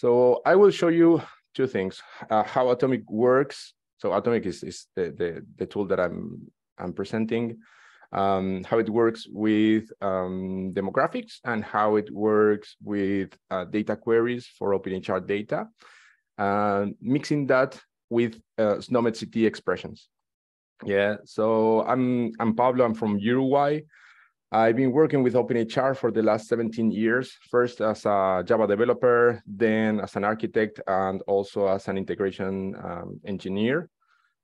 So I will show you two things, uh, how Atomik works. So Atomik is, is the, the, the tool that I'm, I'm presenting, um, how it works with um, demographics and how it works with uh, data queries for OpenEHR data, uh, mixing that with uh, SNOMED CT expressions. Yeah, so I'm, I'm Pablo, I'm from Uruguay. I've been working with OpenEHR for the last 17 years, first as a Java developer, then as an architect, and also as an integration um, engineer.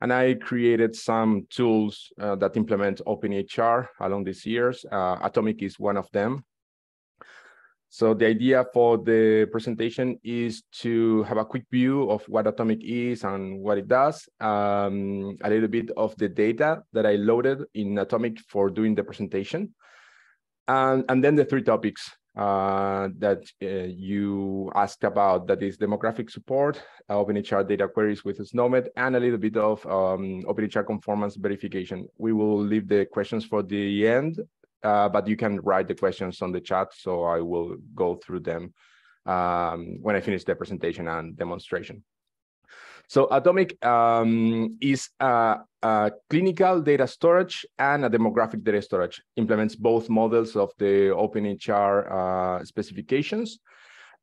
And I created some tools uh, that implement OpenEHR along these years. Uh, Atomik is one of them. So the idea for the presentation is to have a quick view of what Atomik is and what it does, um, a little bit of the data that I loaded in Atomik for doing the presentation, and, and then the three topics uh, that uh, you asked about, that is demographic support, uh, OpenEHR data queries with SNOMED, and a little bit of um, OpenEHR conformance verification. We will leave the questions for the end, uh, but you can write the questions on the chat, so I will go through them um, when I finish the presentation and demonstration. So Atomik um, is a, a, clinical data storage and a demographic data storage. Implements both models of the OpenEHR uh, specifications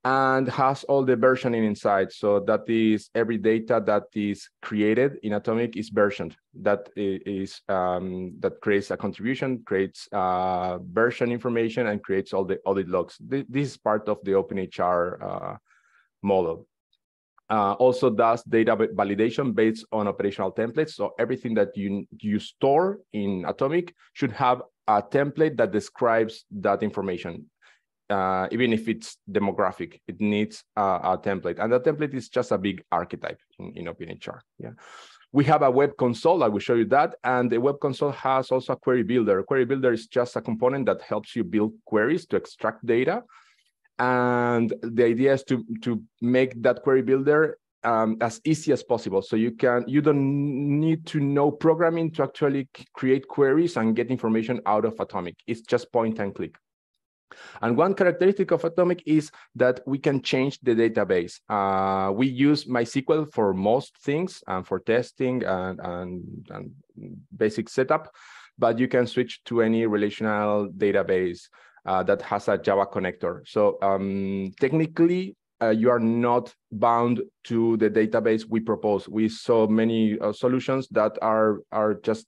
and has all the versioning inside. So that is every data that is created in Atomik is versioned. That is um, that creates a contribution, creates uh, version information, and creates all the audit logs. This, is part of the OpenEHR uh, model uh, also does data validation based on operational templates. So everything that you, you store in Atomik should have a template that describes that information. Uh, even if it's demographic, it needs a, a, template. And that template is just a big archetype in, in OpenEHR. Yeah. We have a web console, I will show you that. And the web console has also a query builder. Query builder is just a component that helps you build queries to extract data and the idea is to to make that query builder um, as easy as possible. So you can you don't need to know programming to actually create queries and get information out of Atomik. It's just point and click. And one characteristic of Atomik is that we can change the database. Uh, we use MySQL for most things and for testing and, and, and basic setup, but you can switch to any relational database uh, that has a Java connector. So um, technically, uh, you are not bound to the database we propose. We saw many uh, solutions that are are just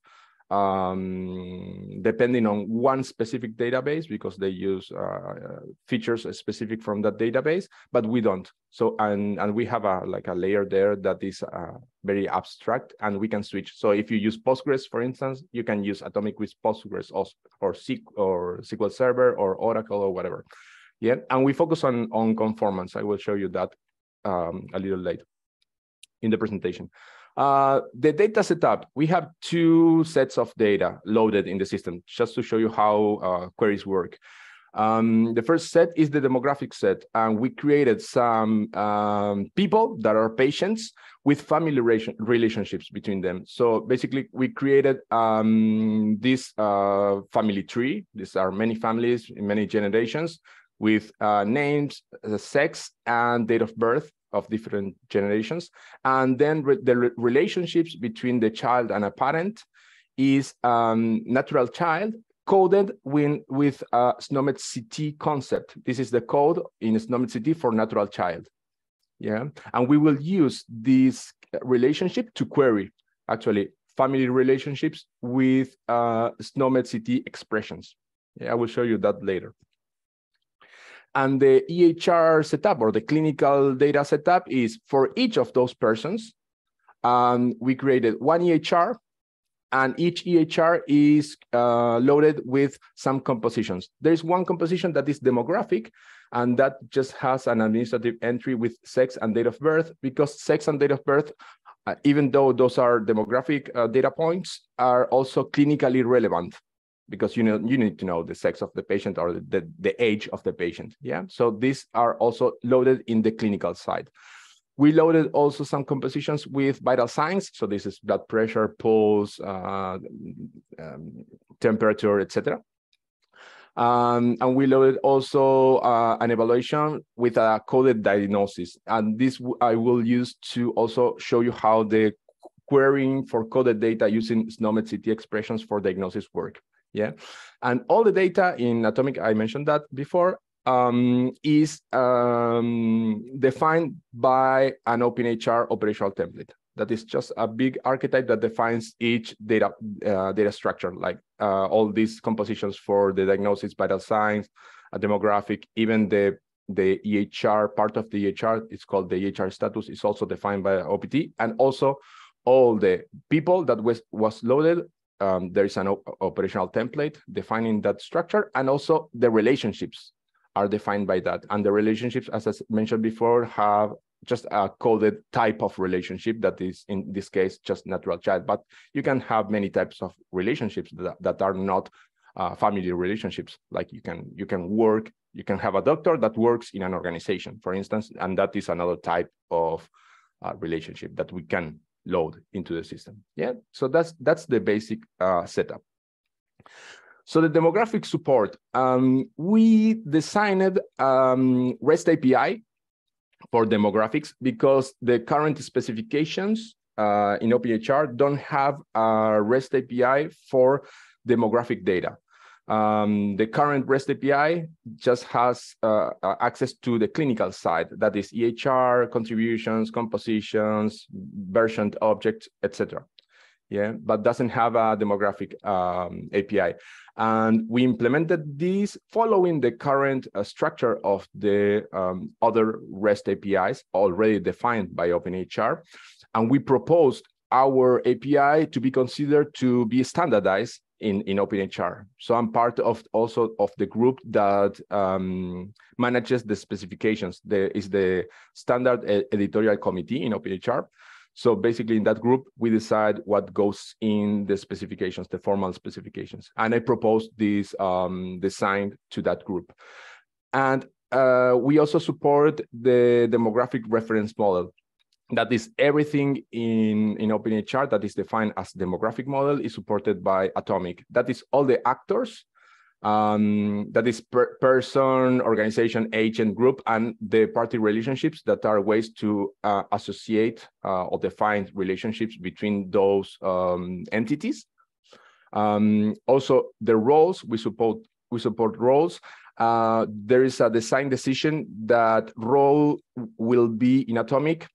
um, depending on one specific database because they use uh, features specific from that database, but we don't. So and and we have a like a layer there that is uh, very abstract, and we can switch. So if you use Postgres, for instance, you can use Atomik with Postgres or or, or SQL Server or Oracle or whatever. Yeah, and we focus on on conformance. I will show you that um, a little later in the presentation. Uh, the data setup, we have two sets of data loaded in the system, just to show you how uh, queries work. Um, the first set is the demographic set, and we created some um, people that are patients with family relationships between them. So basically, we created um, this uh, family tree. These are many families in many generations with uh, names, sex, and date of birth of different generations. And then re the re relationships between the child and a parent is um, natural child coded with, with a SNOMED CT concept. This is the code in SNOMED CT for natural child. Yeah, and we will use this relationship to query actually family relationships with uh, SNOMED CT expressions. Yeah, I will show you that later. And the EHR setup or the clinical data setup is for each of those persons. Um, we created one EHR and each EHR is uh, loaded with some compositions. There's one composition that is demographic, and that just has an administrative entry with sex and date of birth, because sex and date of birth, uh, even though those are demographic uh, data points, are also clinically relevant because you know you need to know the sex of the patient or the, the age of the patient yeah so these are also loaded in the clinical side we loaded also some compositions with vital signs so this is blood pressure pulse uh, um, temperature etc Um, and we loaded also uh, an evaluation with a coded diagnosis. And this I will use to also show you how the querying for coded data using SNOMED CT expressions for diagnosis work. Yeah, and all the data in Atomik, I mentioned that before, um, is um, defined by an OpenEHR operational template. That is just a big archetype that defines each data uh, data structure, like uh, all these compositions for the diagnosis, vital signs, a demographic, even the the EHR part of the EHR. It's called the EHR status. is also defined by OPT, and also all the people that was was loaded. Um, there is an operational template defining that structure, and also the relationships are defined by that. And the relationships, as I mentioned before, have just a coded type of relationship that is, in this case, just natural child. But you can have many types of relationships that, that are not uh, family relationships. Like you can you can work, you can have a doctor that works in an organization, for instance, and that is another type of uh, relationship that we can load into the system. Yeah, so that's that's the basic uh, setup. So the demographic support, um, we designed um, REST API for demographics because the current specifications uh, in OpenEHR don't have a REST API for demographic data. Um, the current REST API just has uh, uh access to the clinical side, that is EHR, contributions, compositions, versioned objects, etc. Yeah, but doesn't have a demographic um, API. And we implemented this following the current uh, structure of the um, other REST APIs already defined by OpenEHR. And we proposed our API to be considered to be standardized in, in OpenEHR. So I'm part of also of the group that um, manages the specifications. There is the standard editorial committee in OpenEHR. So basically in that group, we decide what goes in the specifications, the formal specifications. And I proposed this um, design to that group. And uh, we also support the demographic reference model. That is everything in, in OpenEHR that is defined as demographic model is supported by Atomik. That is all the actors um, that is per person, organization, agent, group, and the party relationships that are ways to uh, associate uh, or define relationships between those um, entities. Um, also, the roles we support we support roles. Uh, there is a design decision that role will be in Atomik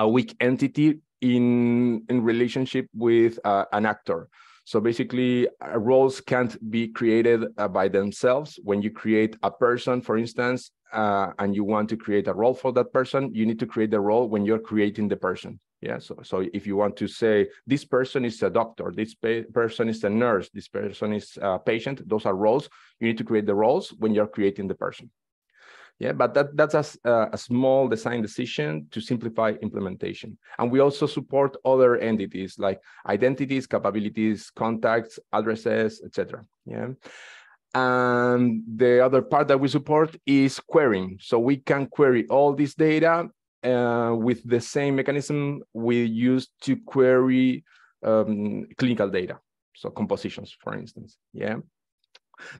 a weak entity in in relationship with uh, an actor. So basically, uh, roles can't be created uh, by themselves. When you create a person, for instance, uh, and you want to create a role for that person, you need to create the role when you're creating the person. Yeah. So, so if you want to say this person is a doctor, this person is a nurse, this person is a patient, those are roles. You need to create the roles when you're creating the person. Yeah, but that, that's a, a small design decision to simplify implementation. And we also support other entities like identities, capabilities, contacts, addresses, etc. Yeah. And the other part that we support is querying. So we can query all this data uh, with the same mechanism we use to query um, clinical data. So compositions, for instance. Yeah.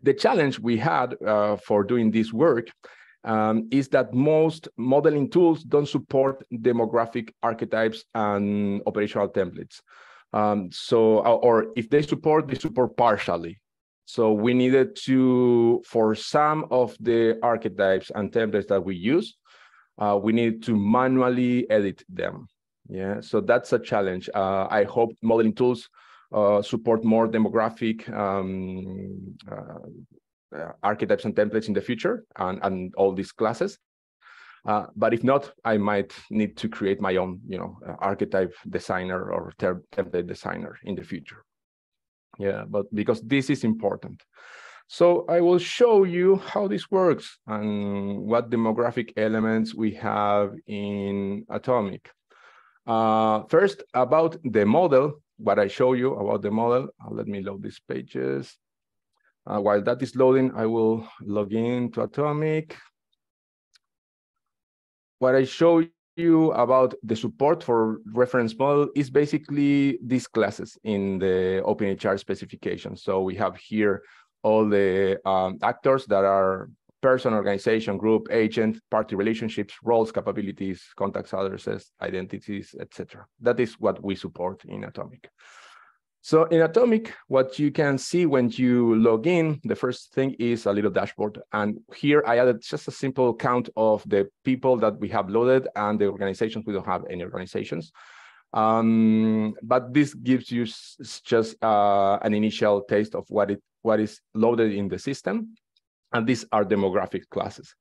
The challenge we had uh, for doing this work um, is that most modeling tools don't support demographic archetypes and operational templates. Um, so, uh, or if they support, they support partially. So we needed to, for some of the archetypes and templates that we use, uh, we need to manually edit them. Yeah, so that's a challenge. Uh, I hope modeling tools uh, support more demographic um, uh, archetypes and templates in the future and, and all these classes. Uh, but if not, I might need to create my own, you know, uh, archetype designer or template designer in the future. Yeah, but because this is important. So I will show you how this works and what demographic elements we have in Atomik. Uh, first, about the model, what I show you about the model. Uh, let me load these pages. Uh, while that is loading, I will log in to Atomik. What I show you about the support for reference model is basically these classes in the OpenEHR specification. So we have here all the um, actors that are person, organization, group, agent, party relationships, roles, capabilities, contacts, addresses, identities, etc. That is what we support in Atomik. So in Atomik, what you can see when you log in, the first thing is a little dashboard. And here I added just a simple count of the people that we have loaded and the organizations. We don't have any organizations. Um, but this gives you just uh, an initial taste of what it what is loaded in the system. And these are demographic classes.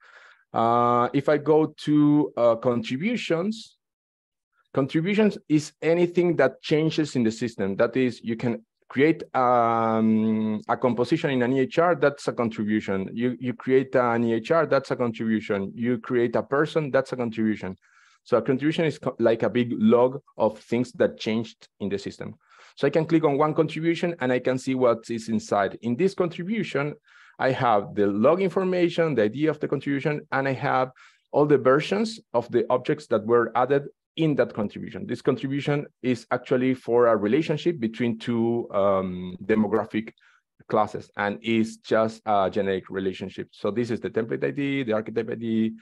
Uh, if I go to uh, contributions, Contributions is anything that changes in the system. That is, you can create um, a composition in an EHR, that's a contribution. You, you create an EHR, that's a contribution. You create a person, that's a contribution. So a contribution is like a big log of things that changed in the system. So I can click on one contribution and I can see what is inside. In this contribution, I have the log information, the idea of the contribution, and I have all the versions of the objects that were added in that contribution. This contribution is actually for a relationship between two um, demographic classes and is just a generic relationship. So this is the template ID, the archetype ID.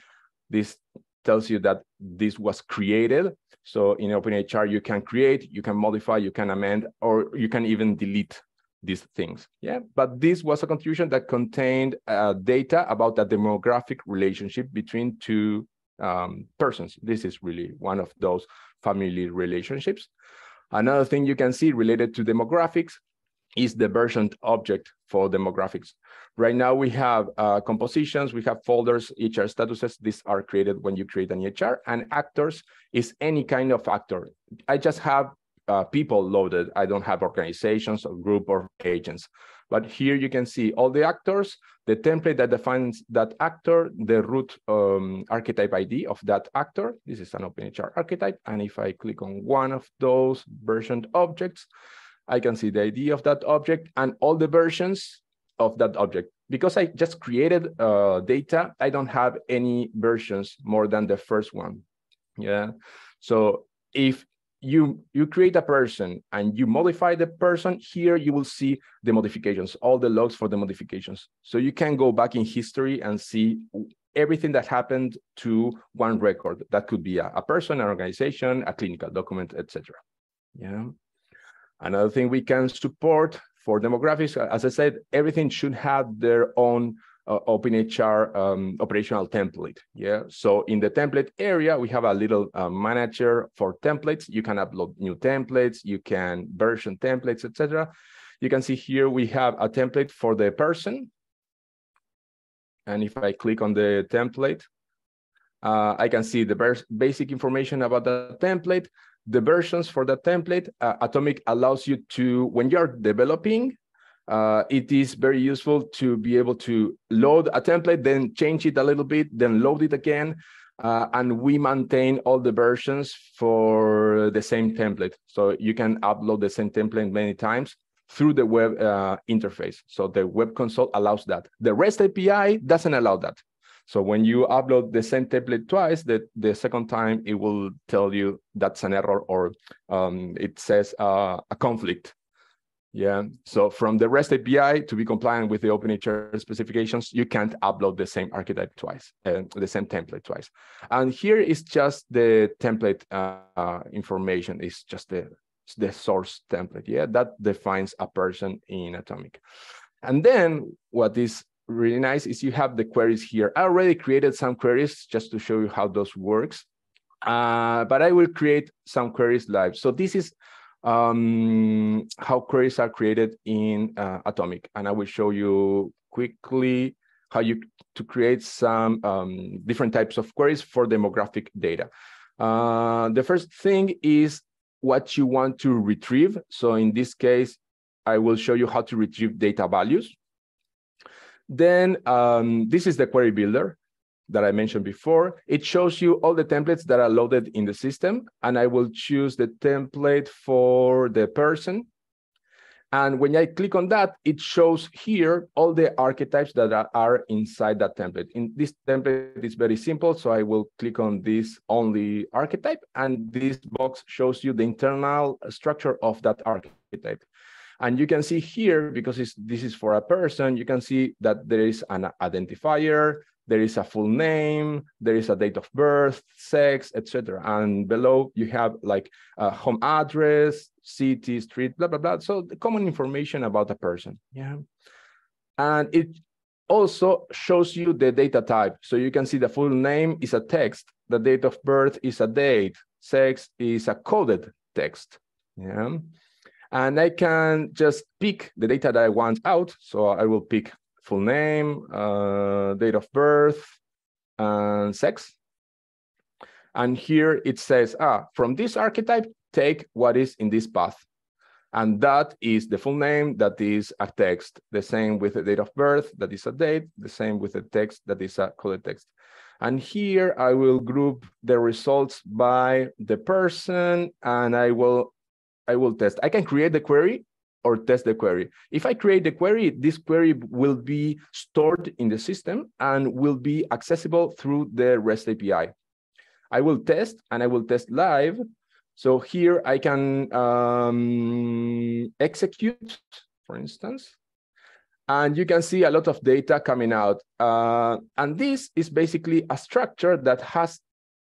This tells you that this was created. So in OpenEHR, you can create, you can modify, you can amend, or you can even delete these things. Yeah, but this was a contribution that contained uh, data about the demographic relationship between two um, persons. This is really one of those family relationships. Another thing you can see related to demographics is the version object for demographics. Right now we have uh, compositions, we have folders, EHR statuses. These are created when you create an EHR and actors is any kind of actor. I just have uh, people loaded. I don't have organizations or group or agents. But here you can see all the actors, the template that defines that actor, the root um, archetype ID of that actor. This is an OpenEHR archetype. And if I click on one of those versioned objects, I can see the ID of that object and all the versions of that object. Because I just created uh, data, I don't have any versions more than the first one. Yeah. So if you you create a person and you modify the person here you will see the modifications all the logs for the modifications. So you can go back in history and see everything that happened to one record. That could be a, a person an organization a clinical document etc yeah. Another thing we can support for demographics as i said everything should have their own uh, OpenEHR um, operational template. Yeah. So in the template area, we have a little uh, manager for templates. You can upload new templates. You can version templates, etc. You can see here we have a template for the person. And if I click on the template, uh, I can see the basic information about the template, the versions for the template. Uh, Atomik allows you to, when you're developing, uh, it is very useful to be able to load a template, then change it a little bit, then load it again. Uh, and we maintain all the versions for the same template. So you can upload the same template many times through the web uh, interface. So the web console allows that. The REST API doesn't allow that. So when you upload the same template twice, the, the second time it will tell you that's an error or um, it says uh, a conflict yeah. So from the REST API to be compliant with the OpenEHR specifications, you can't upload the same archetype twice, uh, the same template twice. And here is just the template uh, information. Is just the the source template. Yeah, that defines a person in Atomik. And then what is really nice is you have the queries here. I already created some queries just to show you how those works. Uh, but I will create some queries live. So this is um, how queries are created in uh, Atomik. And I will show you quickly how you to create some um, different types of queries for demographic data. Uh, the first thing is what you want to retrieve. So in this case, I will show you how to retrieve data values. Then um, this is the query builder that I mentioned before. It shows you all the templates that are loaded in the system, and I will choose the template for the person. And when I click on that, it shows here all the archetypes that are inside that template. In this template it's very simple, so I will click on this only archetype, and this box shows you the internal structure of that archetype. And you can see here, because this is for a person, you can see that there is an identifier, there is a full name, there is a date of birth, sex, etc. And below you have like a home address, city, street, blah, blah, blah. So the common information about a person, yeah. And it also shows you the data type. So you can see the full name is a text, the date of birth is a date, sex is a coded text, yeah. And I can just pick the data that I want out. So I will pick full name, uh, date of birth, and sex. And here it says, ah, from this archetype, take what is in this path. And that is the full name, that is a text. The same with the date of birth, that is a date. The same with the text, that is a coded text. And here I will group the results by the person and I will I will test. I can create the query or test the query. If I create the query, this query will be stored in the system and will be accessible through the REST API. I will test and I will test live. So here I can um, execute, for instance, and you can see a lot of data coming out. Uh, and this is basically a structure that has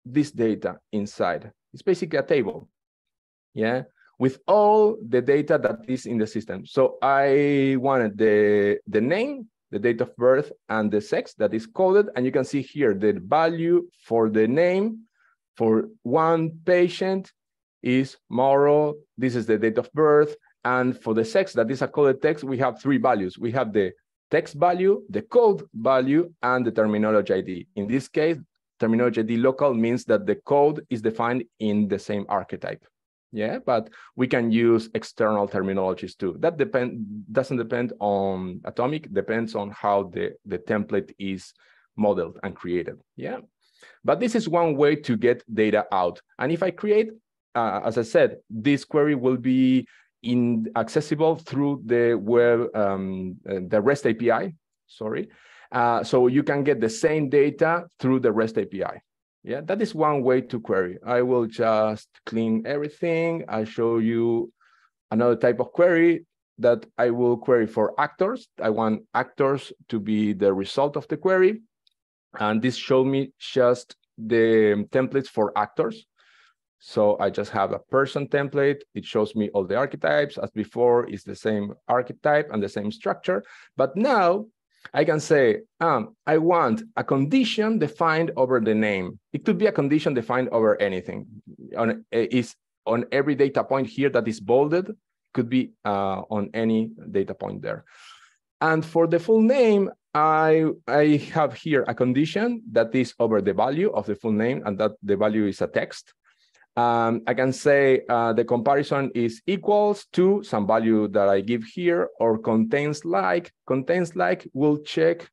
this data inside. It's basically a table. Yeah with all the data that is in the system. So I wanted the, the name, the date of birth, and the sex that is coded. And you can see here the value for the name for one patient is Mauro. This is the date of birth. And for the sex that is a coded text, we have three values. We have the text value, the code value, and the terminology ID. In this case, terminology ID local means that the code is defined in the same archetype yeah but we can use external terminologies too. That depend doesn't depend on Atomik depends on how the the template is modeled and created. Yeah. But this is one way to get data out. And if i create uh, as i said this query will be in accessible through the web um, uh, the rest api sorry. Uh, so you can get the same data through the rest api yeah, that is one way to query. I will just clean everything. I show you another type of query that I will query for actors. I want actors to be the result of the query. And this show me just the templates for actors. So I just have a person template. It shows me all the archetypes. As before, it's the same archetype and the same structure. But now I can say, um, I want a condition defined over the name. It could be a condition defined over anything. On is on every data point here that is bolded, could be uh, on any data point there. And for the full name, I, I have here a condition that is over the value of the full name, and that the value is a text. Um, I can say uh, the comparison is equals to some value that I give here or contains like. Contains like will check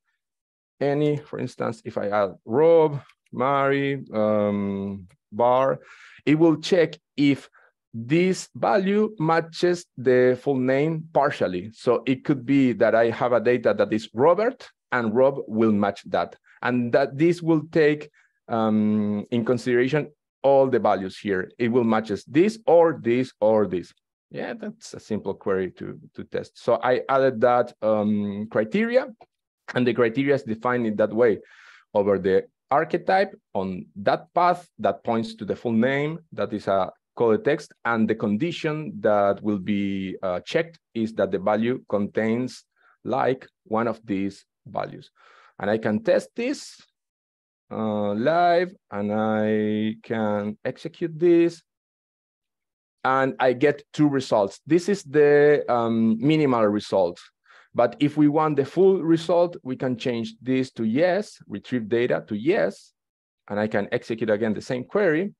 any, for instance, if I add Rob, Mary, um, bar, it will check if this value matches the full name partially. So it could be that I have a data that is Robert and Rob will match that. And that this will take um, in consideration all the values here. It will matches this or this or this. Yeah, that's a simple query to, to test. So I added that um, criteria and the criteria is defined in that way over the archetype on that path that points to the full name that is a coded text and the condition that will be uh, checked is that the value contains like one of these values. And I can test this uh, live and I can execute this and I get two results. This is the um, minimal result. But if we want the full result, we can change this to yes, retrieve data to yes, and I can execute again the same query.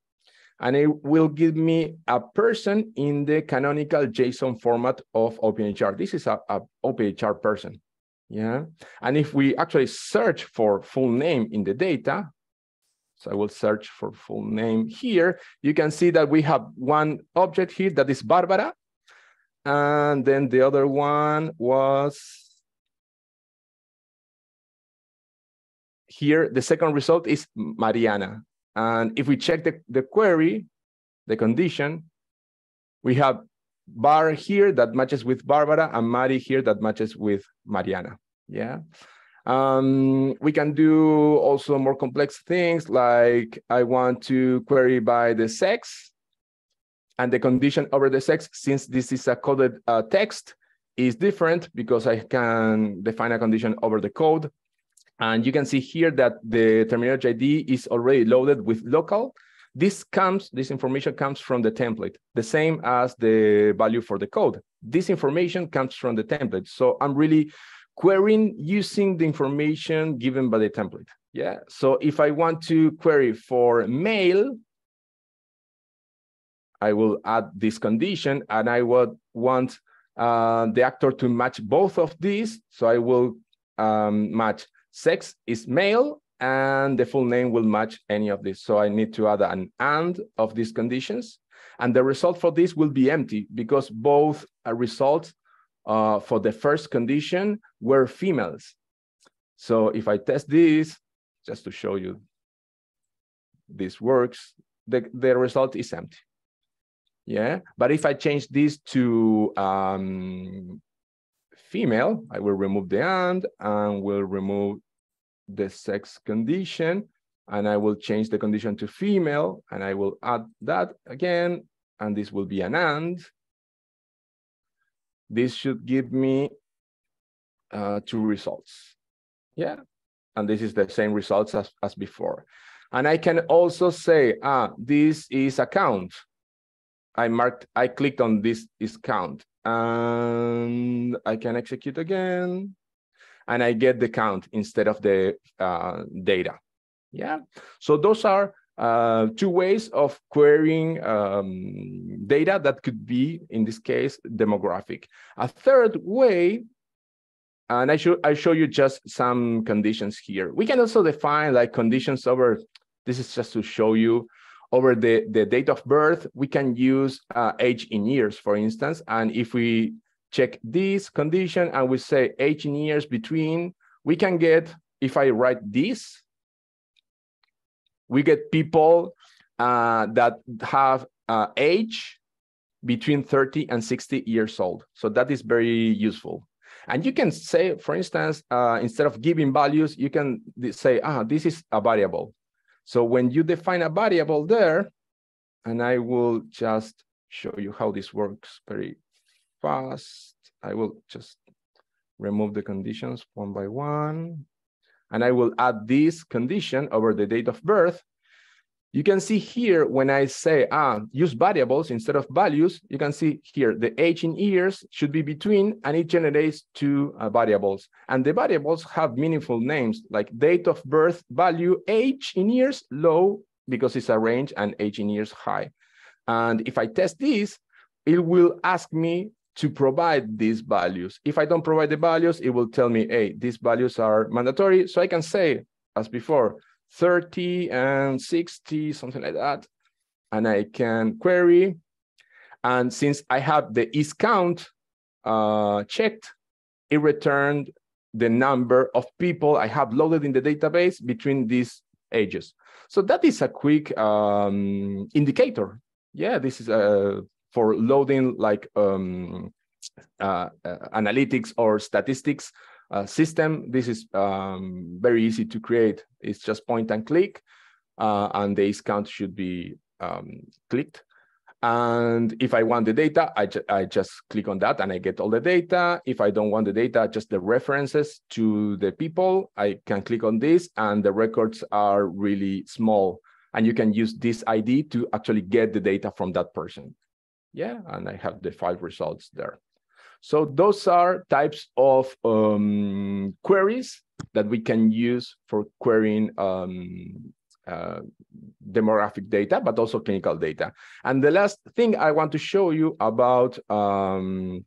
And it will give me a person in the canonical JSON format of OpenEHR. This is a, a OpenEHR person. Yeah. And if we actually search for full name in the data, so I will search for full name here. You can see that we have one object here that is Barbara. And then the other one was here. The second result is Mariana. And if we check the, the query, the condition, we have Bar here that matches with Barbara and Mari here that matches with Mariana. Yeah. Um, we can do also more complex things like I want to query by the sex and the condition over the sex, since this is a coded uh, text, is different because I can define a condition over the code. And you can see here that the terminology ID is already loaded with local. This comes, this information comes from the template, the same as the value for the code. This information comes from the template. So I'm really querying using the information given by the template. Yeah. So if I want to query for male, I will add this condition and I would want uh, the actor to match both of these. So I will um, match sex is male and the full name will match any of these. So I need to add an and of these conditions. And the result for this will be empty because both results uh, for the first condition were females. So if I test this, just to show you this works, the, the result is empty. Yeah, but if I change this to um, female, I will remove the and and will remove the sex condition and I will change the condition to female and I will add that again and this will be an and this should give me uh, two results. Yeah, and this is the same results as, as before. And I can also say, ah, this is a count. I marked, I clicked on this is count and I can execute again and I get the count instead of the uh, data. Yeah, so those are uh, two ways of querying um, data that could be, in this case, demographic. A third way, and I show, I show you just some conditions here. We can also define like conditions over, this is just to show you, over the, the date of birth, we can use uh, age in years, for instance. And if we check this condition and we say age in years between, we can get, if I write this, we get people uh, that have uh, age between 30 and 60 years old. So that is very useful. And you can say, for instance, uh, instead of giving values, you can say, ah, this is a variable. So when you define a variable there, and I will just show you how this works very fast. I will just remove the conditions one by one and I will add this condition over the date of birth, you can see here when I say, ah, use variables instead of values, you can see here the age in years should be between and it generates two uh, variables. And the variables have meaningful names like date of birth value, age in years, low, because it's a range and age in years high. And if I test this, it will ask me to provide these values. If I don't provide the values, it will tell me, hey, these values are mandatory. So I can say, as before, 30 and 60, something like that. And I can query. And since I have the is count uh, checked, it returned the number of people I have loaded in the database between these ages. So that is a quick um, indicator. Yeah, this is a for loading like um, uh, uh, analytics or statistics uh, system. This is um, very easy to create. It's just point and click, uh, and the count should be um, clicked. And if I want the data, I, ju I just click on that and I get all the data. If I don't want the data, just the references to the people, I can click on this and the records are really small. And you can use this ID to actually get the data from that person. Yeah, and I have the five results there. So those are types of um, queries that we can use for querying um, uh, demographic data, but also clinical data. And the last thing I want to show you about, um,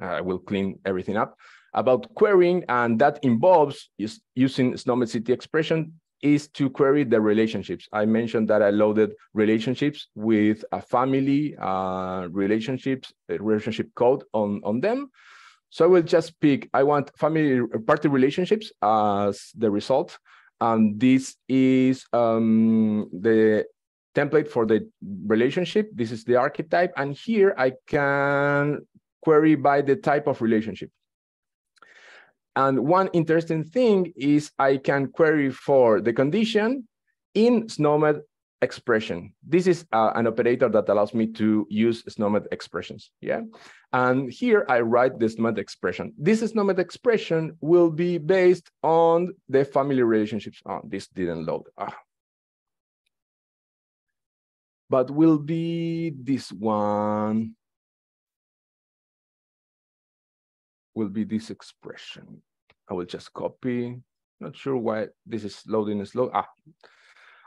I will clean everything up, about querying, and that involves using SNOMED CT expression is to query the relationships. I mentioned that I loaded relationships with a family uh, relationships, relationship code on, on them. So I will just pick, I want family party relationships as the result. And this is um, the template for the relationship. This is the archetype. And here I can query by the type of relationship. And one interesting thing is I can query for the condition in SNOMED expression. This is uh, an operator that allows me to use SNOMED expressions, yeah? And here I write the SNOMED expression. This SNOMED expression will be based on the family relationships. Oh, this didn't load. Ah. But will be this one. Will be this expression. I will just copy. Not sure why this is loading slow. Ah,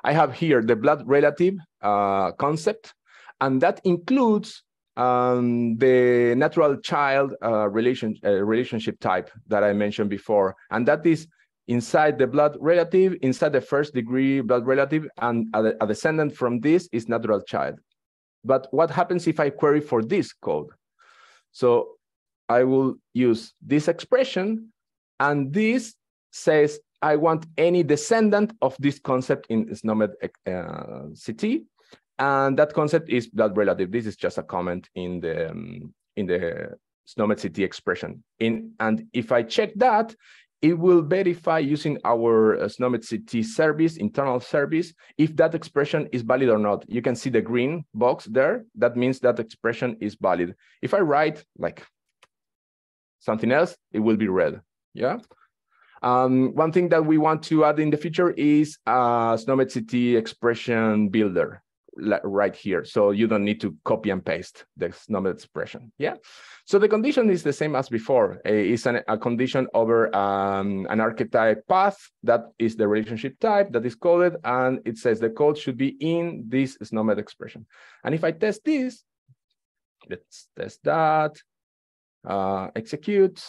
I have here the blood relative uh, concept, and that includes um, the natural child uh, relation, uh, relationship type that I mentioned before. And that is inside the blood relative, inside the first degree blood relative, and a, a descendant from this is natural child. But what happens if I query for this code? So I will use this expression and this says, I want any descendant of this concept in SNOMED uh, CT. And that concept is blood relative. This is just a comment in the, um, in the SNOMED CT expression. In, and if I check that, it will verify using our uh, SNOMED CT service, internal service, if that expression is valid or not. You can see the green box there. That means that expression is valid. If I write like something else, it will be red. Yeah. Um, one thing that we want to add in the future is a SNOMED CT expression builder right here. So you don't need to copy and paste the SNOMED expression. Yeah. So the condition is the same as before. It's an, a condition over um, an archetype path that is the relationship type that is coded, and it says the code should be in this SNOMED expression. And if I test this, let's test that, uh, execute,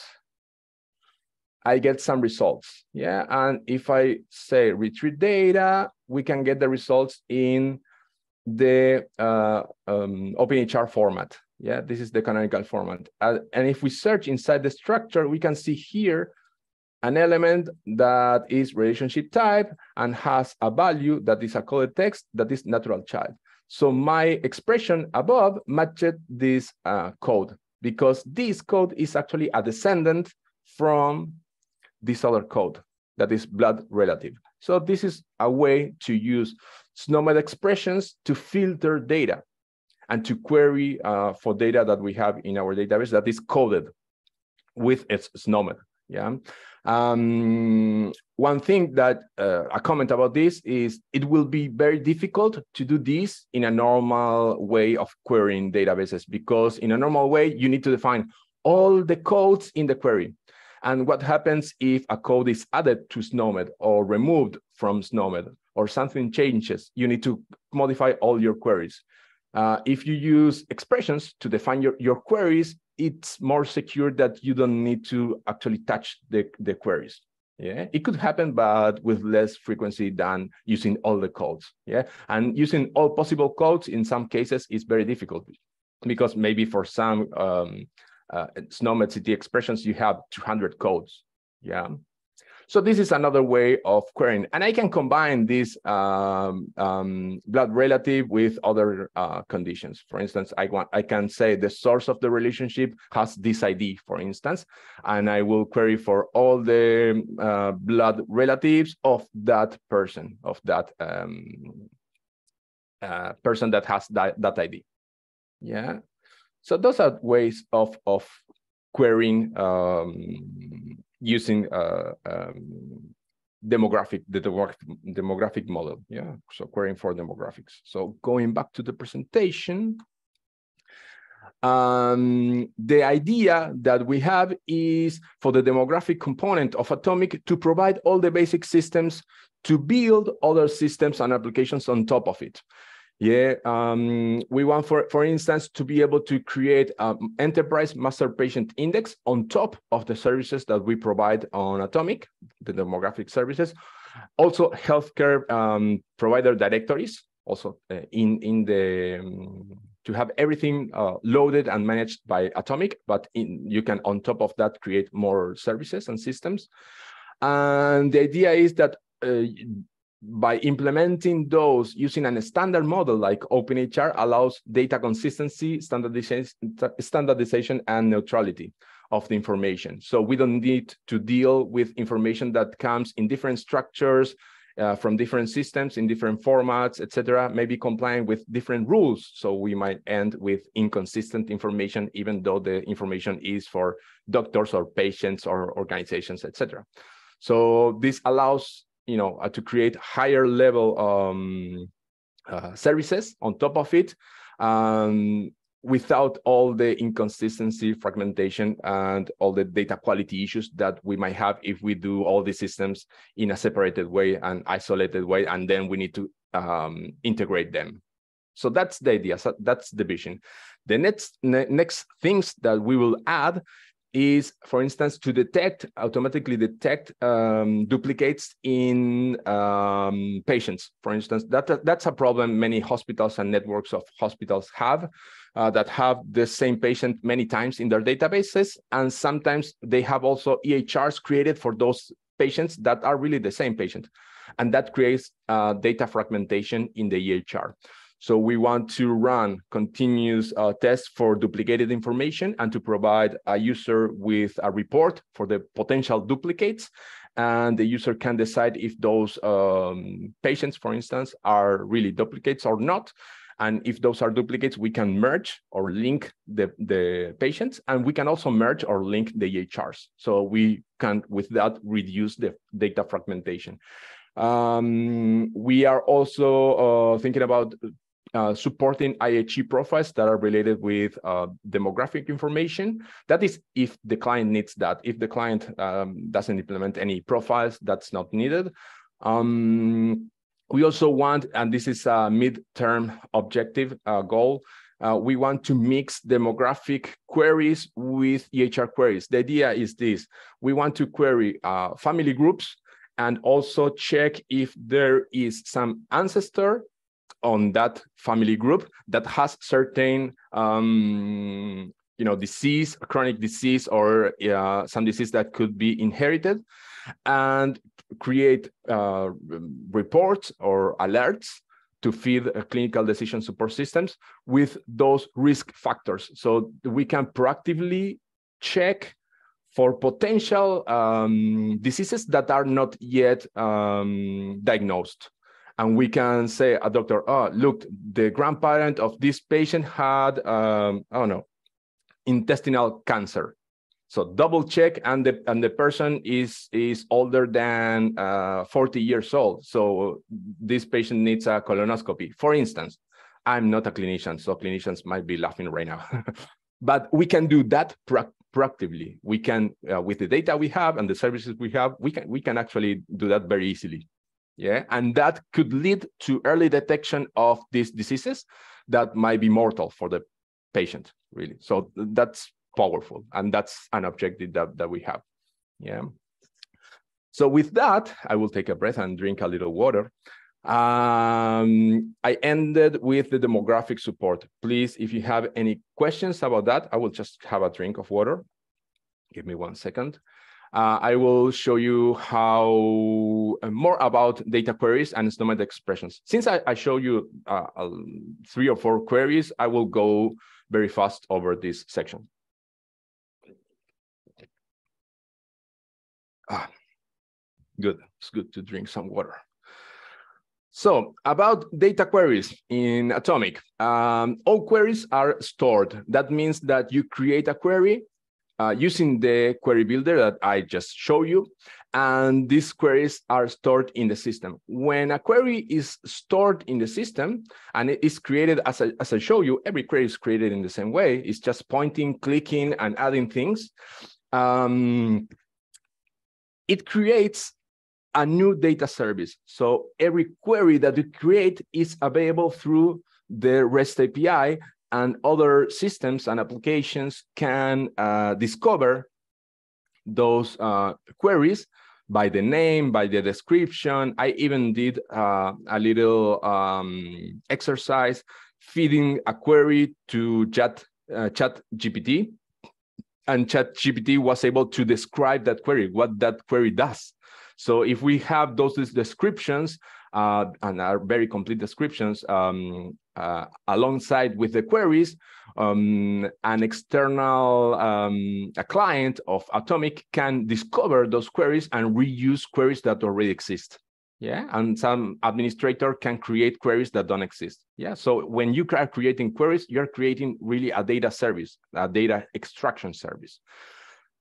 I get some results. Yeah. And if I say retrieve data, we can get the results in the uh, um, OpenEHR format. Yeah, this is the canonical format. Uh, and if we search inside the structure, we can see here an element that is relationship type and has a value that is a coded text that is natural child. So my expression above matched this uh, code because this code is actually a descendant from this other code that is blood relative. So this is a way to use SNOMED expressions to filter data and to query uh, for data that we have in our database that is coded with its SNOMED. Yeah. Um, one thing that uh, a comment about this is it will be very difficult to do this in a normal way of querying databases because in a normal way you need to define all the codes in the query. And what happens if a code is added to SNOMED or removed from SNOMED or something changes? You need to modify all your queries. Uh, if you use expressions to define your, your queries, it's more secure that you don't need to actually touch the, the queries. Yeah, it could happen, but with less frequency than using all the codes. Yeah, and using all possible codes in some cases is very difficult because maybe for some um, uh, SNOMED CT expressions, you have 200 codes. Yeah. So this is another way of querying. And I can combine this um, um, blood relative with other uh, conditions. For instance, I want I can say the source of the relationship has this ID, for instance, and I will query for all the uh, blood relatives of that person, of that um, uh, person that has that, that ID. Yeah. So those are ways of of querying um, using uh, um, demographic the demographic, model. Yeah, so querying for demographics. So going back to the presentation, um, the idea that we have is for the demographic component of Atomik to provide all the basic systems to build other systems and applications on top of it. Yeah, um, we want, for, for instance, to be able to create an enterprise master patient index on top of the services that we provide on Atomik, the demographic services. Also, healthcare um, provider directories, also uh, in, in the, um, to have everything uh, loaded and managed by Atomik, but in, you can, on top of that, create more services and systems. And the idea is that uh, by implementing those using a standard model like OpenEHR allows data consistency, standardization, standardization and neutrality of the information. So we don't need to deal with information that comes in different structures, uh, from different systems in different formats, etc., maybe complying with different rules. So we might end with inconsistent information, even though the information is for doctors or patients or organizations, etc. So this allows you know uh, to create higher level um, uh, services on top of it. Um, without all the inconsistency, fragmentation, and all the data quality issues that we might have if we do all the systems in a separated way and isolated way, and then we need to um, integrate them. So that's the idea. So that's the vision. The next ne next things that we will add is, for instance, to detect, automatically detect um, duplicates in um, patients. For instance, that, that's a problem many hospitals and networks of hospitals have uh, that have the same patient many times in their databases. And sometimes they have also EHRs created for those patients that are really the same patient. And that creates uh, data fragmentation in the EHR. So we want to run continuous uh, tests for duplicated information and to provide a user with a report for the potential duplicates. And the user can decide if those um, patients, for instance, are really duplicates or not. And if those are duplicates, we can merge or link the, the patients, and we can also merge or link the EHRs. So we can, with that, reduce the data fragmentation. Um, we are also uh, thinking about uh, supporting IHE profiles that are related with uh, demographic information. That is if the client needs that. If the client um, doesn't implement any profiles, that's not needed. Um, we also want, and this is a mid-term objective uh, goal, uh, we want to mix demographic queries with EHR queries. The idea is this, we want to query uh, family groups and also check if there is some ancestor on that family group that has certain um, you know disease chronic disease or uh, some disease that could be inherited and create uh, reports or alerts to feed uh, clinical decision support systems with those risk factors. So we can proactively check for potential um, diseases that are not yet um, diagnosed and we can say a doctor, oh, look, the grandparent of this patient had, um, I don't know, intestinal cancer. So double check, and the and the person is is older than uh, 40 years old. So this patient needs a colonoscopy. For instance, I'm not a clinician, so clinicians might be laughing right now. but we can do that proactively. We can, uh, with the data we have and the services we have, we can we can actually do that very easily yeah and that could lead to early detection of these diseases that might be mortal for the patient really. So that's powerful and that's an objective that, that we have. Yeah. So with that i will take a breath and drink a little water. Um, i ended with the demographic support. Please if you have any questions about that i will just have a drink of water. Give me one second uh, I will show you how uh, more about data queries and SNOMED expressions. Since I, I show you uh, three or four queries, I will go very fast over this section. Ah, good, it's good to drink some water. So about data queries in Atomik, um, all queries are stored. That means that you create a query uh, using the query builder that I just showed you. And these queries are stored in the system. When a query is stored in the system and it is created, as I, as I show you, every query is created in the same way. It's just pointing, clicking, and adding things. Um, it creates a new data service. So every query that you create is available through the REST API and other systems and applications can uh, discover those uh, queries by the name, by the description. I even did uh, a little um, exercise feeding a query to chat, uh, chat GPT and chat GPT was able to describe that query, what that query does. So if we have those descriptions, uh, and are very complete descriptions um, uh, alongside with the queries, um, an external um, a client of Atomik can discover those queries and reuse queries that already exist. Yeah, and some administrator can create queries that don't exist. Yeah, so when you are creating queries, you're creating really a data service, a data extraction service.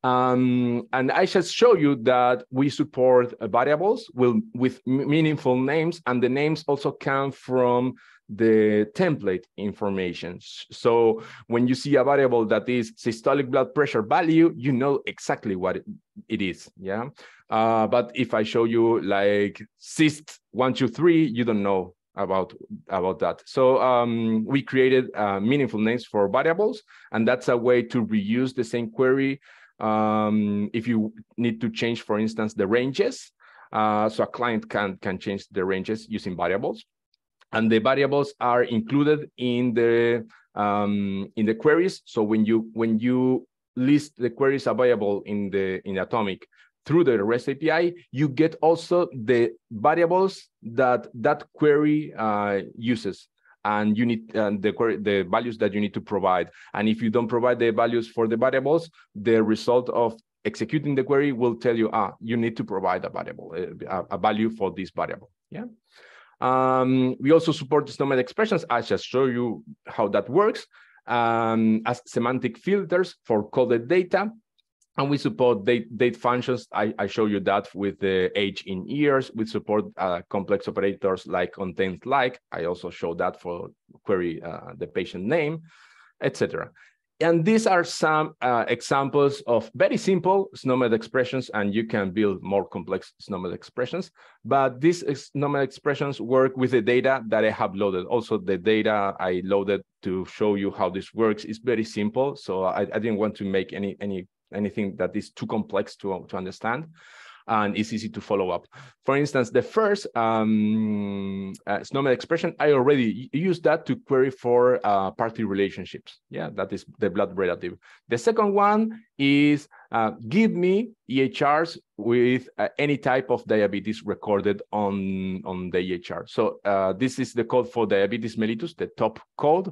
Um, and I just show you that we support uh, variables with meaningful names, and the names also come from the template information. So when you see a variable that is systolic blood pressure value, you know exactly what it, it is. Yeah. Uh, but if I show you like syst one, two, three, you don't know about about that. So um, we created uh, meaningful names for variables, and that's a way to reuse the same query um, if you need to change, for instance, the ranges. Uh, so a client can can change the ranges using variables, and the variables are included in the um, in the queries. So when you when you list the queries available in the in Atomik, through the REST API, you get also the variables that that query uh, uses. And you need uh, the, the values that you need to provide. And if you don't provide the values for the variables, the result of executing the query will tell you, ah, you need to provide a variable, a, a value for this variable. Yeah. Um, we also support SNOMED expressions. I just show you how that works um, as semantic filters for coded data. And we support date, date functions. I, I show you that with the age in years. We support uh, complex operators like contains like. I also show that for query uh, the patient name, etc. And these are some uh, examples of very simple SNOMED expressions, and you can build more complex SNOMED expressions. But these SNOMED expressions work with the data that I have loaded. Also, the data I loaded to show you how this works is very simple. So I, I didn't want to make any any anything that is too complex to, to understand and it's easy to follow up. For instance, the first um, uh, SNOMED expression, I already used that to query for uh, party relationships. Yeah, that is the blood relative. The second one is uh, give me EHRs with uh, any type of diabetes recorded on, on the EHR. So uh, this is the code for diabetes mellitus, the top code.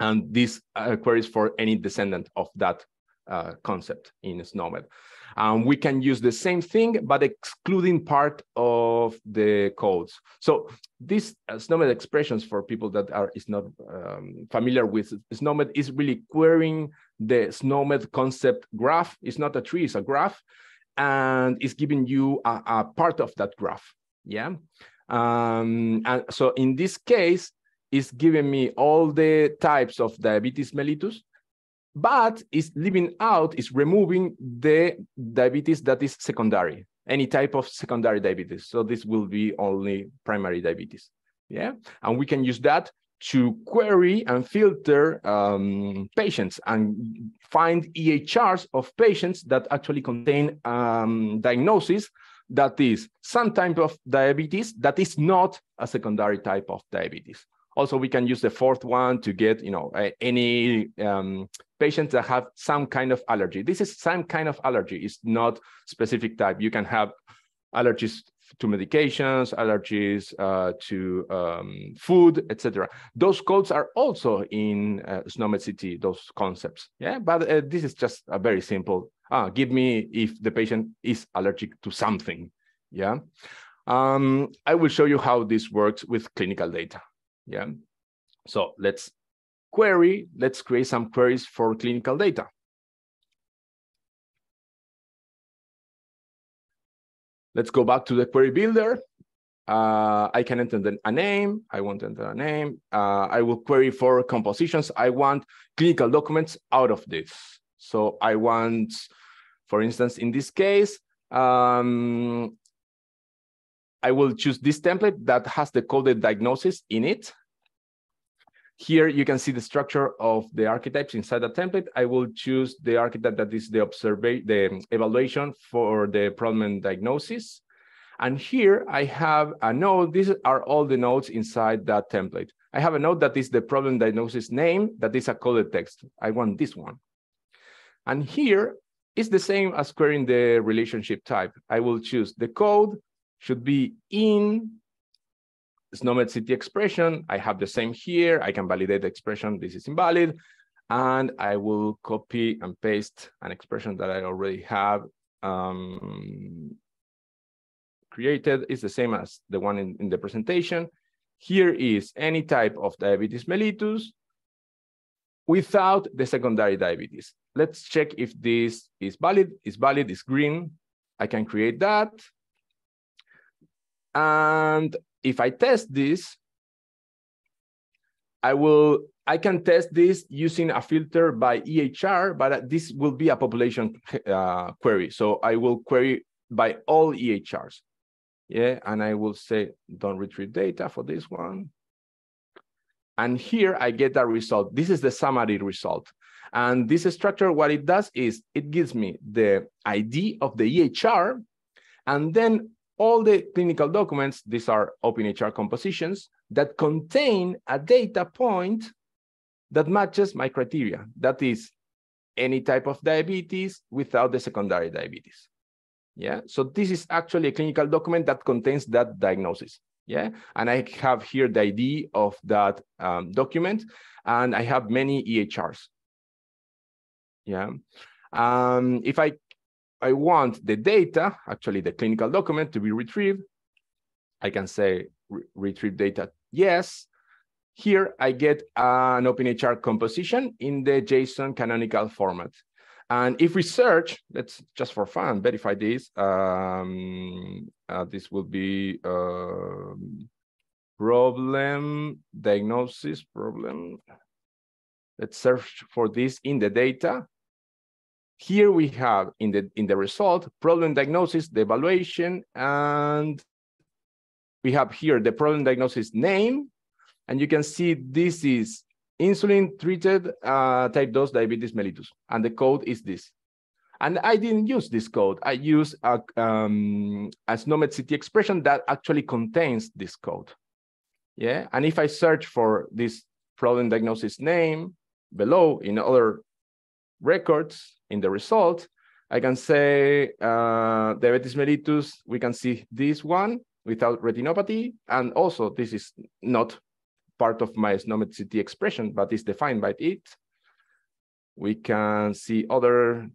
And this uh, queries for any descendant of that uh, concept in SNOMED. Um, we can use the same thing, but excluding part of the codes. So these uh, SNOMED expressions for people that are is not um, familiar with SNOMED is really querying the SNOMED concept graph. It's not a tree, it's a graph, and it's giving you a, a part of that graph. Yeah. Um, and so in this case, it's giving me all the types of diabetes mellitus but is leaving out, is removing the diabetes that is secondary, any type of secondary diabetes. So this will be only primary diabetes. Yeah, and we can use that to query and filter um, patients and find EHRs of patients that actually contain um, diagnosis that is some type of diabetes that is not a secondary type of diabetes. Also, we can use the fourth one to get, you know, any um, patients that have some kind of allergy. This is some kind of allergy. It's not specific type. You can have allergies to medications, allergies uh, to um, food, etc. Those codes are also in uh, SNOMED CT, those concepts. Yeah, but uh, this is just a very simple. Ah, give me if the patient is allergic to something. Yeah, um, I will show you how this works with clinical data. Yeah. So let's query, let's create some queries for clinical data. Let's go back to the query builder. Uh, I can enter a name. I want to enter a name. Uh, I will query for compositions. I want clinical documents out of this. So I want, for instance, in this case, um, I will choose this template that has the coded diagnosis in it. Here you can see the structure of the archetypes inside the template. I will choose the archetype that is the the evaluation for the problem and diagnosis. And here I have a node. These are all the nodes inside that template. I have a node that is the problem diagnosis name that is a coded text. I want this one. And here is the same as querying the relationship type. I will choose the code should be in SNOMED CT expression. I have the same here. I can validate the expression. This is invalid. And I will copy and paste an expression that I already have um, created. It's the same as the one in, in the presentation. Here is any type of diabetes mellitus without the secondary diabetes. Let's check if this is valid. It's valid, it's green. I can create that. And if I test this, I will, I can test this using a filter by EHR, but this will be a population uh, query. So I will query by all EHRs. Yeah, and I will say, don't retrieve data for this one. And here I get that result. This is the summary result. And this structure, what it does is it gives me the ID of the EHR, and then all the clinical documents, these are OpenEHR compositions, that contain a data point that matches my criteria. That is any type of diabetes without the secondary diabetes. Yeah, so this is actually a clinical document that contains that diagnosis. Yeah, and I have here the ID of that um, document, and I have many EHRs. Yeah, um, if I I want the data, actually the clinical document to be retrieved, I can say re retrieve data yes. Here I get an OpenEHR composition in the JSON canonical format. And if we search, let's just for fun verify this. Um, uh, this will be uh, problem diagnosis problem. Let's search for this in the data. Here we have in the in the result problem diagnosis, the evaluation, and we have here the problem diagnosis name, and you can see this is insulin treated uh, type 2 diabetes mellitus. And the code is this. And I didn't use this code. I use a, um, a SNOMED CT expression that actually contains this code. Yeah, and if I search for this problem diagnosis name below in other records in the result, I can say uh, diabetes mellitus, we can see this one without retinopathy. And also this is not part of my SNOMED CT expression, but is defined by it. We can see other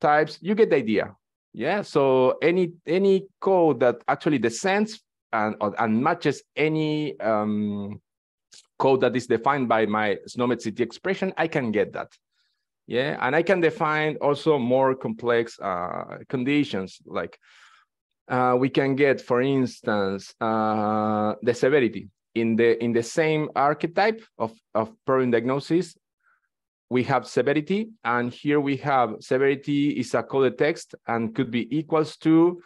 types. You get the idea. Yeah. So any any code that actually descends and and matches any um, code that is defined by my SNOMED CT expression, I can get that. Yeah, and I can define also more complex uh, conditions like uh, we can get, for instance, uh, the severity in the in the same archetype of, of problem diagnosis, we have severity, and here we have severity is a coded text and could be equals to,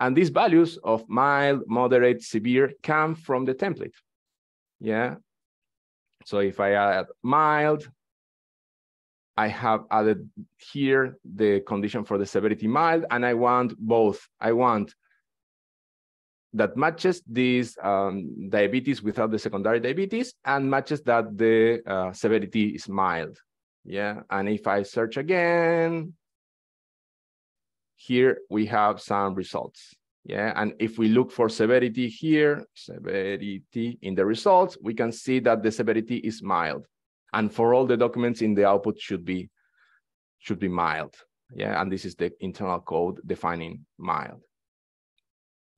and these values of mild, moderate, severe come from the template. Yeah. So if I add mild, I have added here the condition for the severity mild, and I want both. I want that matches this um, diabetes without the secondary diabetes and matches that the uh, severity is mild. Yeah, and if I search again, here we have some results. Yeah, and if we look for severity here, severity in the results, we can see that the severity is mild. And for all the documents in the output should be should be mild. Yeah, and this is the internal code defining mild.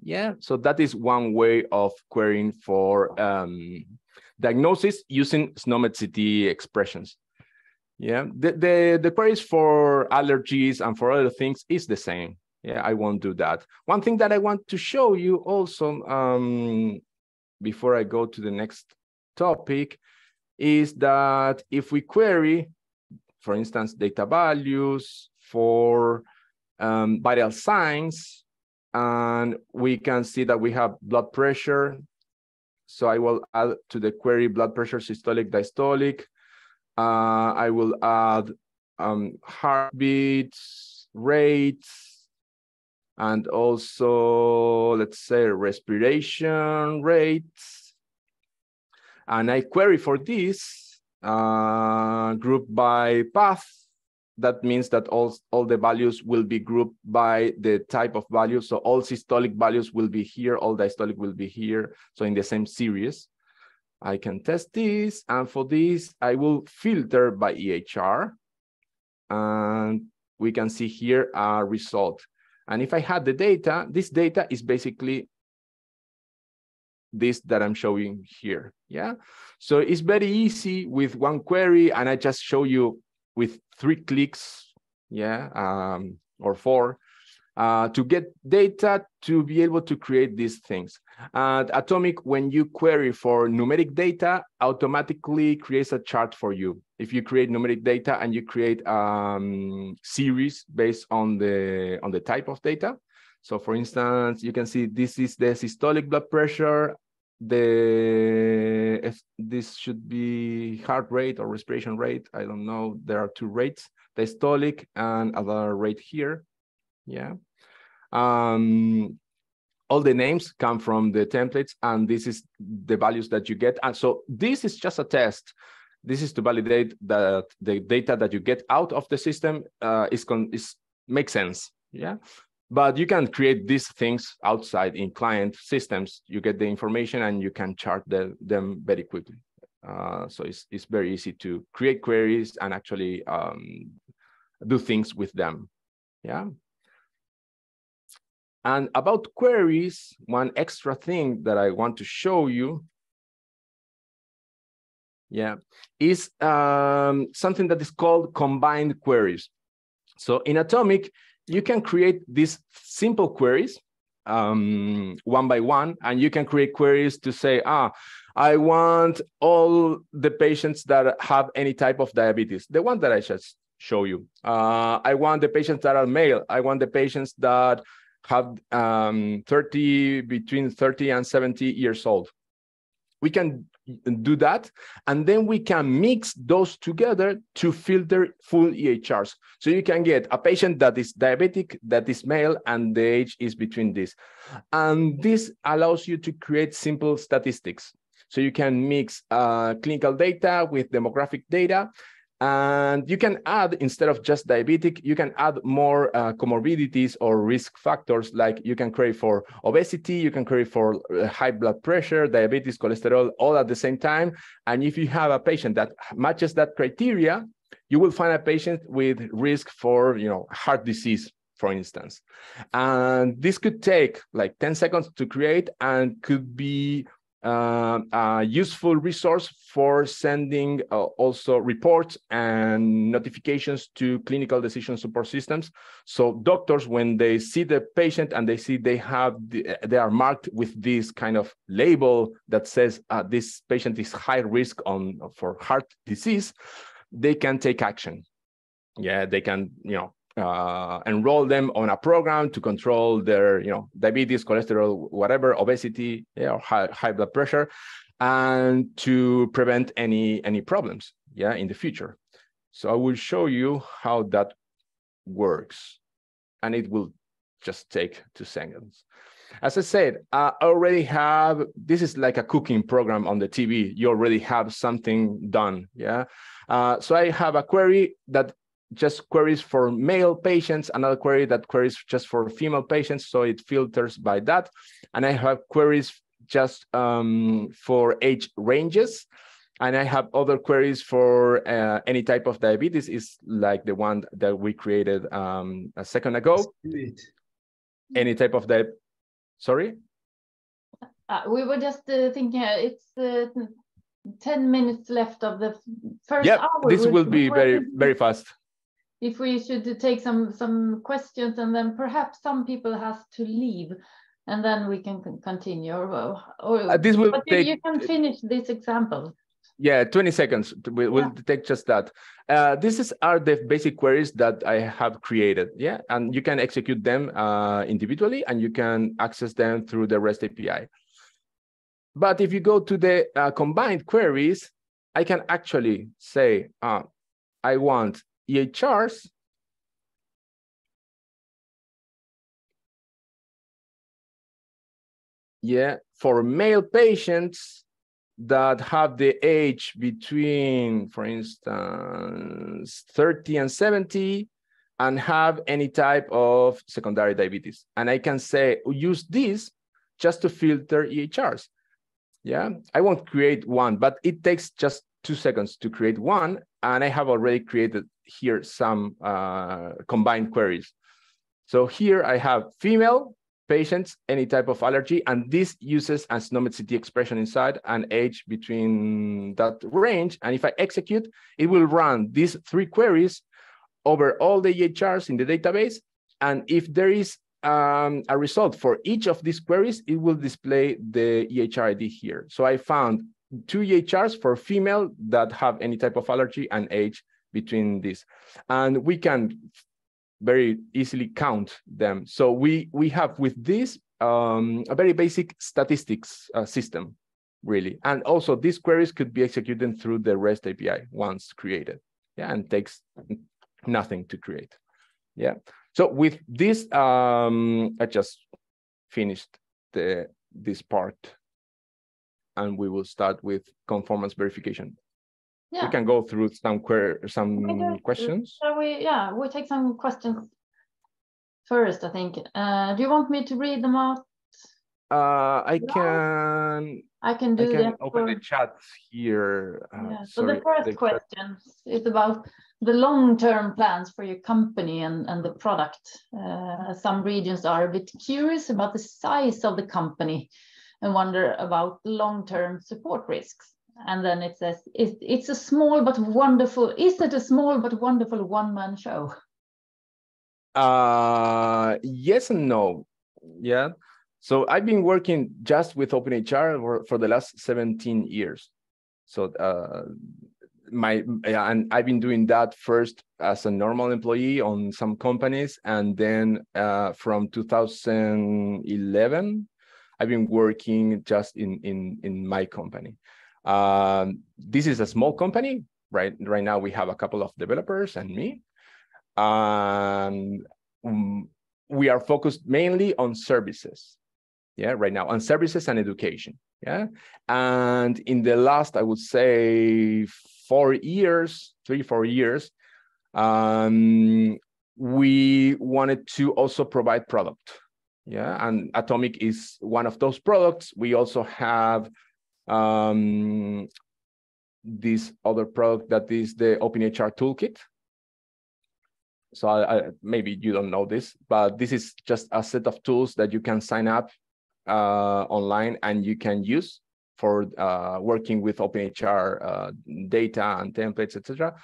Yeah, so that is one way of querying for um, diagnosis using SNOMED CT expressions. Yeah, the, the, the queries for allergies and for other things is the same. Yeah, I won't do that. One thing that I want to show you also um, before I go to the next topic is that if we query, for instance, data values for um, vital signs, and we can see that we have blood pressure. So I will add to the query blood pressure systolic, diastolic. Uh, I will add um, heartbeats, rates, and also, let's say, respiration rates. And I query for this uh, group by path, that means that all, all the values will be grouped by the type of value. So all systolic values will be here, all diastolic will be here. So in the same series. I can test this. And for this, I will filter by EHR. And we can see here a result. And if I had the data, this data is basically this that I'm showing here. Yeah. So it's very easy with one query. And I just show you with three clicks. Yeah. Um, or four uh, to get data to be able to create these things. And Atomik, when you query for numeric data, automatically creates a chart for you. If you create numeric data and you create um, series based on the on the type of data. So for instance, you can see this is the systolic blood pressure. The this should be heart rate or respiration rate. I don't know. There are two rates, the systolic and other rate here. Yeah. Um, all the names come from the templates and this is the values that you get. And so this is just a test. This is to validate that the data that you get out of the system uh, is, con is makes sense. Yeah. But you can create these things outside in client systems. You get the information and you can chart the, them very quickly. Uh, so it's, it's very easy to create queries and actually um, do things with them. Yeah. And about queries, one extra thing that I want to show you, yeah, is um, something that is called combined queries. So in Atomik, you can create these simple queries um, one by one, and you can create queries to say, ah, I want all the patients that have any type of diabetes, the one that I just show you. Uh, I want the patients that are male. I want the patients that have um, 30 between 30 and 70 years old. We can do that, and then we can mix those together to filter full EHRs. So you can get a patient that is diabetic, that is male, and the age is between this. And this allows you to create simple statistics. So you can mix uh, clinical data with demographic data, and you can add, instead of just diabetic, you can add more uh, comorbidities or risk factors, like you can query for obesity, you can query for uh, high blood pressure, diabetes, cholesterol, all at the same time. And if you have a patient that matches that criteria, you will find a patient with risk for you know, heart disease, for instance. And this could take like 10 seconds to create and could be uh, a useful resource for sending uh, also reports and notifications to clinical decision support systems. So doctors, when they see the patient and they see they have, the, they are marked with this kind of label that says uh, this patient is high risk on for heart disease, they can take action. Yeah, they can, you know, uh, enroll them on a program to control their, you know, diabetes, cholesterol, whatever, obesity, yeah, or high, high blood pressure, and to prevent any any problems, yeah, in the future. So I will show you how that works, and it will just take two seconds. As I said, I already have, this is like a cooking program on the TV. You already have something done, yeah? Uh, so I have a query that just queries for male patients, another query that queries just for female patients. So it filters by that. And I have queries just um, for age ranges. And I have other queries for uh, any type of diabetes is like the one that we created um, a second ago. Any type of diabetes. Sorry? Uh, we were just uh, thinking uh, it's uh, 10 minutes left of the first yep, hour. This will be very, very fast if we should take some some questions and then perhaps some people has to leave and then we can continue or, or uh, this will take, you can finish this example. Yeah 20 seconds. We'll, we'll yeah. take just that. Uh, this is are the basic queries that i have created yeah? And you can execute them uh, individually and you can access them through the rest api but if you go to the uh, combined queries i can actually say uh, i want EHRs yeah, for male patients that have the age between, for instance, 30 and 70 and have any type of secondary diabetes. And I can say, use this just to filter EHRs. Yeah, I won't create one, but it takes just two seconds to create one. And I have already created here some uh, combined queries. So here I have female patients, any type of allergy, and this uses a SNOMED CT expression inside and age between that range. And if I execute, it will run these three queries over all the EHRs in the database. And if there is um, a result for each of these queries, it will display the EHR ID here. So I found two EHRs for female that have any type of allergy and age between this. And we can very easily count them. So we, we have with this um, a very basic statistics uh, system, really. And also these queries could be executed through the REST API once created. Yeah, and takes nothing to create. Yeah. So with this, um, I just finished the this part, and we will start with conformance verification. Yeah. We can go through some query, some questions. Shall we? Yeah, we take some questions first. I think. Uh, do you want me to read them out? Uh, I can. I can do I can that. Open the chat here. Uh, yeah. So sorry, the first the question is about the long-term plans for your company and, and the product. Uh, some regions are a bit curious about the size of the company and wonder about long-term support risks. And then it says, it's, it's a small but wonderful, is it a small but wonderful one-man show? Uh, yes and no. Yeah. So I've been working just with OpenEHR for, for the last 17 years. So uh, my and I've been doing that first as a normal employee on some companies, and then uh, from 2011, I've been working just in in in my company. Um, this is a small company, right? Right now we have a couple of developers and me. Um, we are focused mainly on services. Yeah, right now on services and education. Yeah, and in the last, I would say four years, three, four years, um, we wanted to also provide product. Yeah, and Atomik is one of those products. We also have um, this other product that is the OpenEHR Toolkit. So I, I, maybe you don't know this, but this is just a set of tools that you can sign up uh, online and you can use for uh, working with OpenEHR uh, data and templates, etc.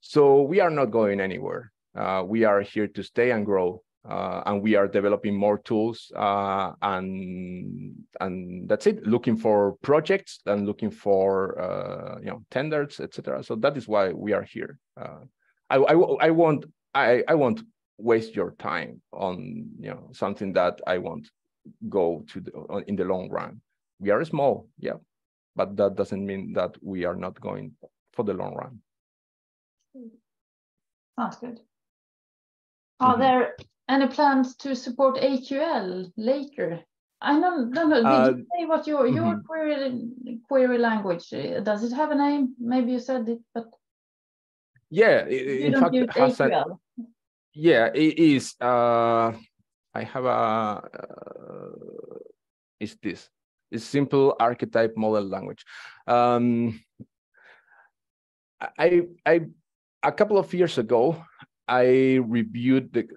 So we are not going anywhere. Uh, we are here to stay and grow, uh, and we are developing more tools, uh, and and that's it. Looking for projects and looking for uh, you know tenders, etc. So that is why we are here. I, I I won't I I won't waste your time on you know something that I won't go to the, in the long run we are small, yeah, but that doesn't mean that we are not going for the long run. Sounds good. Are mm there any plans to support AQL later? I don't, don't know. Did uh, you say what your your mm -hmm. query query language does it have a name? Maybe you said it, but yeah, in fact, it has a, yeah, it is. Uh, I have a. Uh, is this? is simple archetype model language. Um, I, I, a couple of years ago, I reviewed the,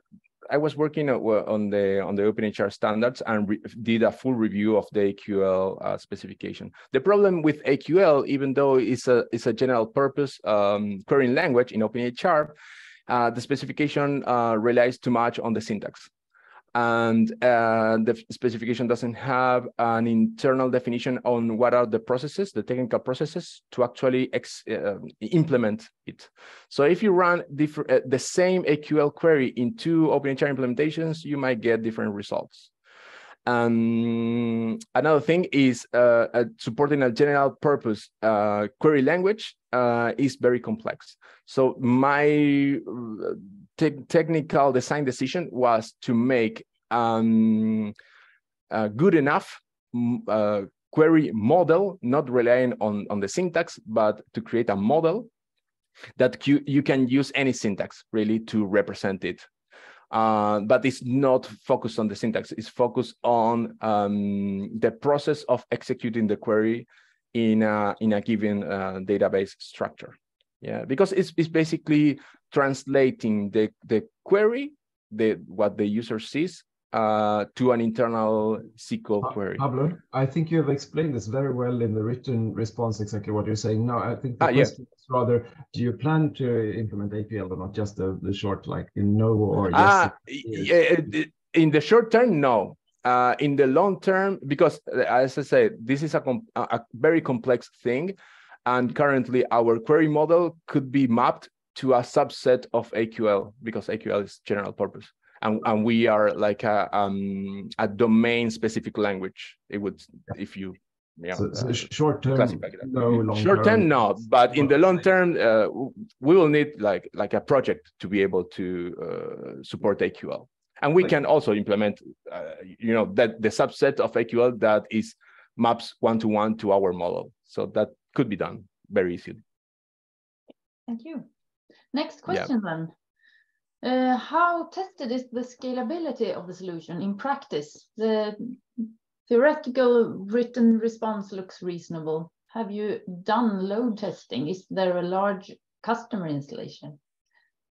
I was working on the on the OpenEHR standards and did a full review of the AQL uh, specification. The problem with AQL, even though it's a it's a general purpose um, querying language in OpenEHR, uh, the specification uh, relies too much on the syntax and uh, the specification doesn't have an internal definition on what are the processes, the technical processes to actually uh, implement it. So if you run uh, the same AQL query in two OpenEHR implementations, you might get different results. Um, another thing is uh, uh, supporting a general purpose uh, query language is very complex. So my te technical design decision was to make um, uh, good enough uh, query model, not relying on, on the syntax, but to create a model that you, you can use any syntax really to represent it. Uh, but it's not focused on the syntax. It's focused on um, the process of executing the query in a, in a given uh, database structure. Yeah, because it's, it's basically translating the, the query, the what the user sees, uh, to an internal SQL query. Pablo, I think you have explained this very well in the written response, exactly what you're saying. Now, I think the ah, question yeah. is rather, do you plan to implement AQL or not just the, the short, like in no or yes? Uh, in the short term, no. Uh, in the long term, because uh, as I said, this is a, a very complex thing. And currently our query model could be mapped to a subset of AQL because AQL is general purpose and, and we are like a, um, a domain specific language. It would, if you yeah, so, so uh, short term, no, long short term, term no, but in the long term, uh, we will need like like a project to be able to uh, support AQL, and we can also implement, uh, you know, that the subset of AQL that is maps one to one to our model. So that could be done very easily. Thank you. Next question yeah. then. Uh, how tested is the scalability of the solution in practice? The theoretical written response looks reasonable. Have you done load testing? Is there a large customer installation?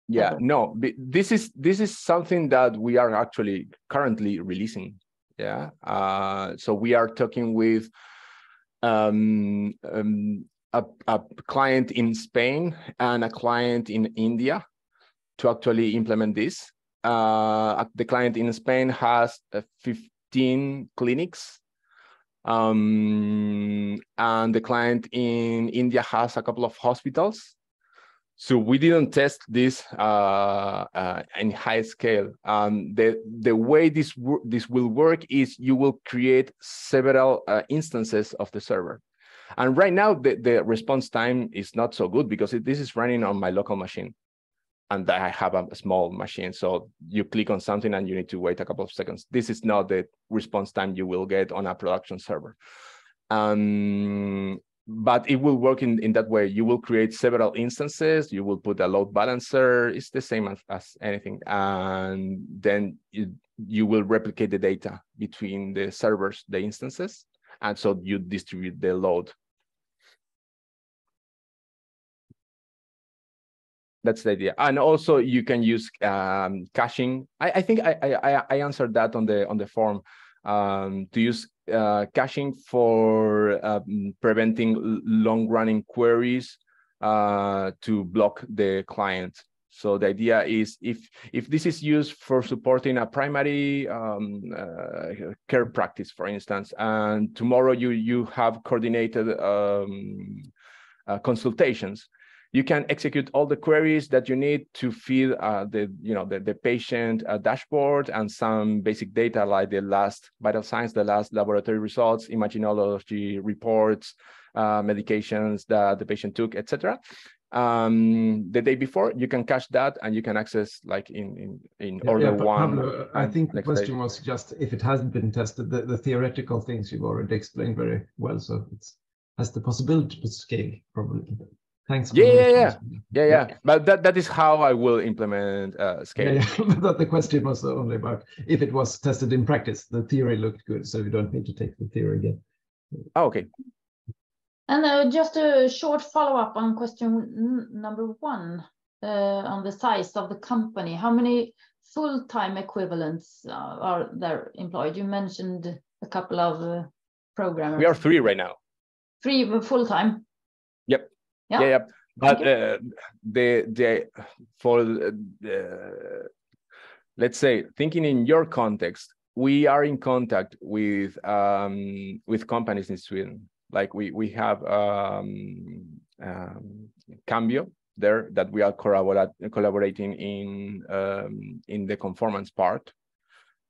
Yeah, no, this is this is something that we are actually currently releasing. Yeah, uh, so we are talking with um, um, a, a client in Spain and a client in India to actually implement this. Uh, the client in Spain has uh, 15 clinics. Um, and the client in India has a couple of hospitals. So we didn't test this uh, uh, in high scale. Um, the the way this this will work is you will create several uh, instances of the server, and right now the, the response time is not so good because it, this is running on my local machine and I have a small machine. So you click on something and you need to wait a couple of seconds. This is not the response time you will get on a production server. Um, but it will work in, in that way. You will create several instances. You will put a load balancer. It's the same as, as anything. And then you, you will replicate the data between the servers, the instances. And so you distribute the load. That's the idea. And also you can use um, caching. I, I, think I, I, I answered that on the on the form. Um, to use uh, caching for um, preventing long running queries uh, to block the client so the idea is if if this is used for supporting a primary um, uh, care practice for instance and tomorrow you you have coordinated um, uh, consultations you can execute all the queries that you need to feed uh, the, you know, the, the patient uh, dashboard and some basic data like the last vital signs, the last laboratory results, imaginology reports, uh, medications that the patient took, etc. Um, the day before, you can cache that and you can access like in in, in yeah, order yeah, one. Pablo, I think the question day. was just if it hasn't been tested, the, the theoretical things you've already explained very well. So it has the possibility to scale probably. Thanks. Yeah, yeah, yeah, yeah, yeah. But that that is how I will implement uh, scale. Yeah, yeah. but the question was only about if it was tested in practice. The theory looked good, so you don't need to take the theory again. Oh, okay. And uh, just a short follow-up on question number one uh, on the size of the company. How many full-time equivalents uh, are there employed? You mentioned a couple of uh, programmers. We are three right now. Three full-time. Yep. Yeah, yeah. yeah. But uh, the the for the, let's say thinking in your context, we are in contact with um, with companies in Sweden. Like we we have um, um, Cambio there that we are collaborating in um, in the conformance part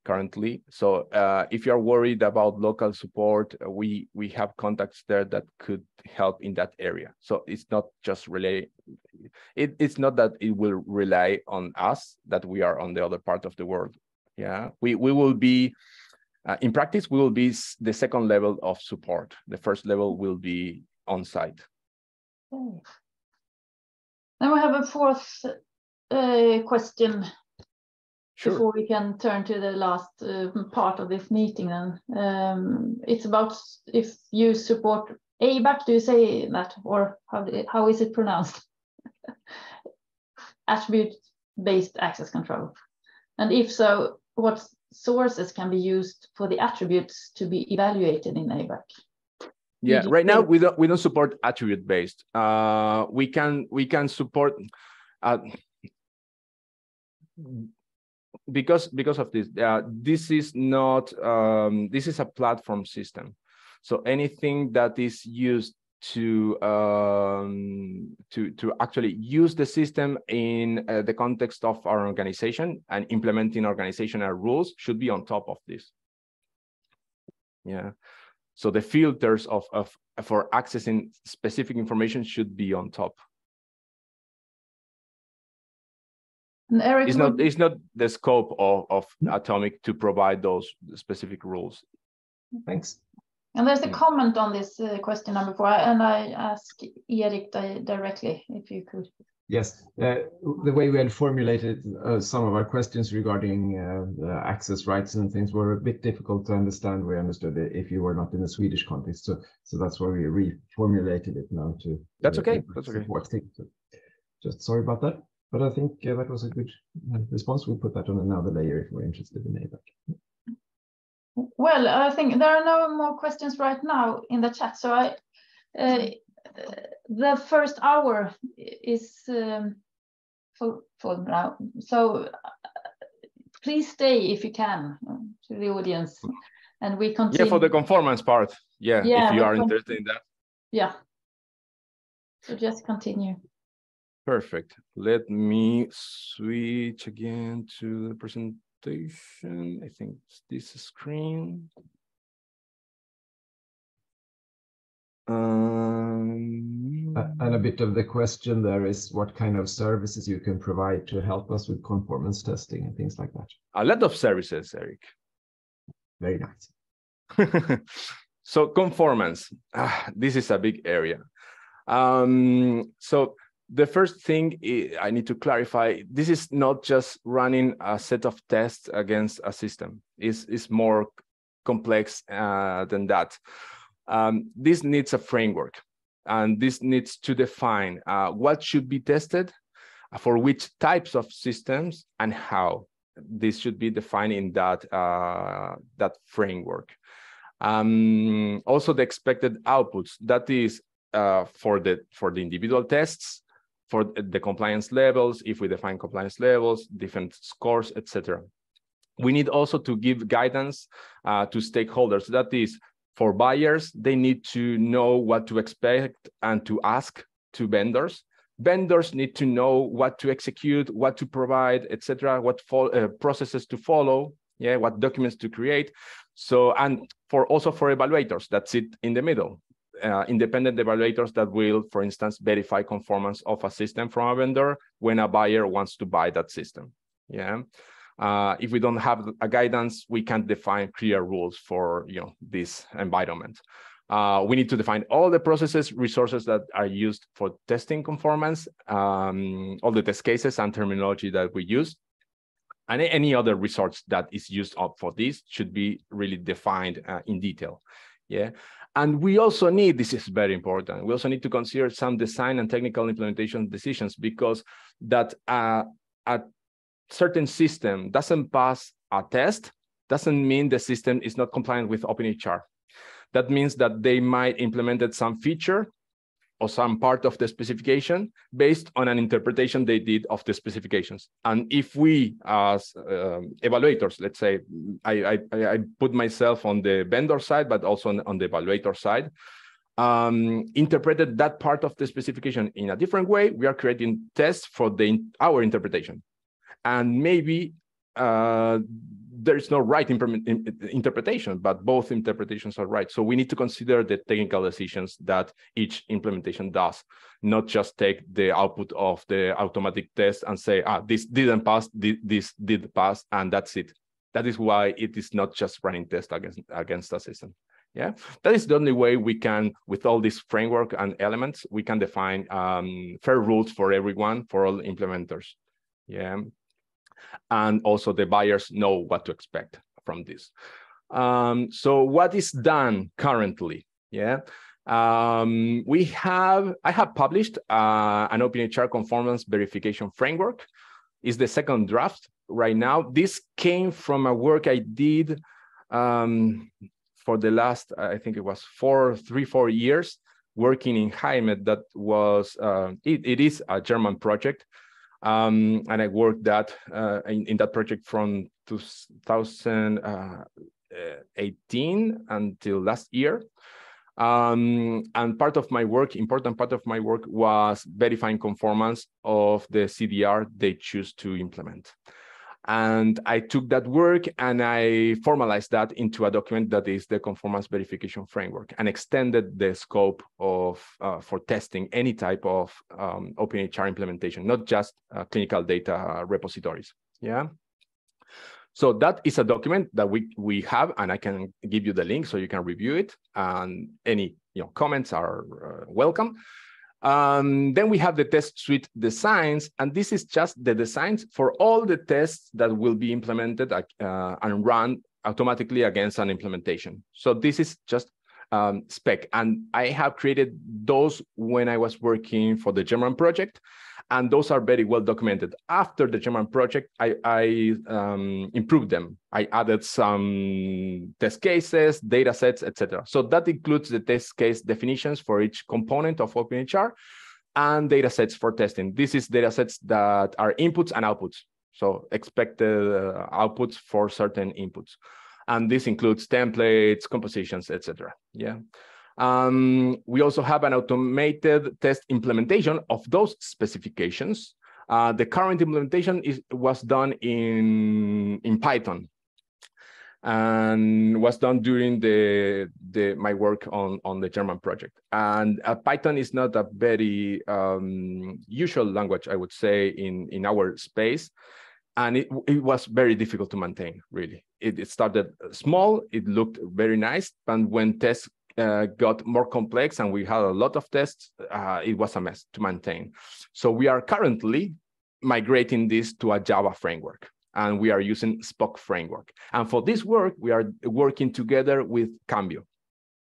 currently. So uh, if you're worried about local support, we we have contacts there that could help in that area. So it's not just relay. It, it's not that it will rely on us that we are on the other part of the world. Yeah, we we will be Uh, in practice, we will be the second level of support. The first level will be on site. Okay. Then we have a fourth uh, question sure. before we can turn to the last uh, part of this meeting. Then um, it's about if you support ABAC. Do you say that, or how how is it pronounced? Attribute-based access control, and if so, what sources can be used for the attributes to be evaluated in ABAC? Yeah, right now we don't we don't support attribute based. Uh, we can we can support uh, because because of this. Uh, this is not um, this is a platform system. So anything that is used to um, to to actually use the system in uh, the context of our organization and implementing organizational rules should be on top of this. Yeah. So the filters of, of for accessing specific information should be on top. And Eric, it's not it's not the scope of, of Atomik to provide those specific rules. Thanks. And there's a comment on this uh, question number four, and I ask Erik directly if you could. Yes, uh, the way we had formulated uh, some of our questions regarding uh, access rights and things were a bit difficult to understand. We understood it if you were not in the Swedish context, so so that's why we reformulated it now to. That's okay. That's okay. So just sorry about that, but I think uh, that was a good uh, response. We'll put that on another layer if we're interested in ABAC. Well, I think there are no more questions right now in the chat, so I uh, the first hour is um, full, full now. So uh, please stay if you can to the audience, and we continue. Yeah, for the conformance part. Yeah, yeah if you are interested in that. Yeah. So just continue. Perfect. Let me switch again to the presentation. I think it's this screen. Um, and a bit of the question there is what kind of services you can provide to help us with conformance testing and things like that. A lot of services, Eric. Very nice. so conformance, ah, this is a big area. Um, so the first thing I need to clarify, this is not just running a set of tests against a system. It's, it's more complex uh, than that. Um, this needs a framework and this needs to define uh, what should be tested for which types of systems and how. This should be defined in that uh, that framework. Um, also the expected outputs that is uh, for the for the individual tests for the compliance levels if we define compliance levels different scores etc we need also to give guidance uh, to stakeholders that is for buyers, they need to know what to expect and to ask to vendors. Vendors need to know what to execute, what to provide, etc., what uh, processes to follow, yeah, what documents to create. So, and for also for evaluators that sit in the middle, uh, independent evaluators that will, for instance, verify conformance of a system from a vendor when a buyer wants to buy that system. Yeah. Uh, if we don't have a guidance, we can't define clear rules for you know this environment. Uh, we need to define all the processes, resources that are used for testing conformance, um, all the test cases and terminology that we use, and any other resource that is used up for this should be really defined uh, in detail. Yeah. And we also need, this is very important, we also need to consider some design and technical implementation decisions because that uh, at certain system doesn't pass a test, doesn't mean the system is not compliant with OpenEHR. That means that they might implemented some feature or some part of the specification based on an interpretation they did of the specifications. And if we as um, evaluators, let's say, I, I, I, put myself on the vendor side, but also on, on the evaluator side, um, interpreted that part of the specification in a different way, we are creating tests for the our interpretation and maybe uh, there is no right interpretation, but both interpretations are right. So we need to consider the technical decisions that each implementation does, not just take the output of the automatic test and say, ah, this didn't pass, this did pass, and that's it. That is why it is not just running tests against, against a system. Yeah, that is the only way we can, with all this framework and elements, we can define um, fair rules for everyone, for all implementers. Yeah, and also the buyers know what to expect from this. Um, so what is done currently? Yeah, um, we have, I have published uh, an OpenEHR conformance verification framework. Is the second draft right now. This came from a work I did um, for the last, I think it was four, three, four years working in HiGHmed that was, uh, it, it is a German project. Um, and I worked that uh, in, in, that project from 2018 until last year. Um, and part of my work, important part of my work was verifying conformance of the CDR they choose to implement. And I took that work and I formalized that into a document that is the conformance verification framework and extended the scope of uh, for testing any type of um, OpenEHR implementation, not just uh, clinical data repositories. Yeah. So that is a document that we, we have, and I can give you the link so you can review it. And any you know, comments are uh, welcome. Um, then we have the test suite designs, and this is just the designs for all the tests that will be implemented uh, and run automatically against an implementation. So this is just um, spec, and I have created those when I was working for the German project, and those are very well documented. After the German project, I, I um, improved them. I added some test cases, data sets, etc. So that includes the test case definitions for each component of OpenEHR and data sets for testing. This is data sets that are inputs and outputs. So expected uh, outputs for certain inputs. And this includes templates, compositions, etc. Yeah. Um, we also have an automated test implementation of those specifications. Uh, the current implementation is, was done in, in Python and was done during the, the my work on, on the German project. And uh, Python is not a very um, usual language, I would say, in, in our space. And it, it was very difficult to maintain, really. It, it started small, it looked very nice, and when tests uh, got more complex and we had a lot of tests, uh, it was a mess to maintain. So we are currently migrating this to a Java framework and we are using Spock framework. And for this work, we are working together with Cambio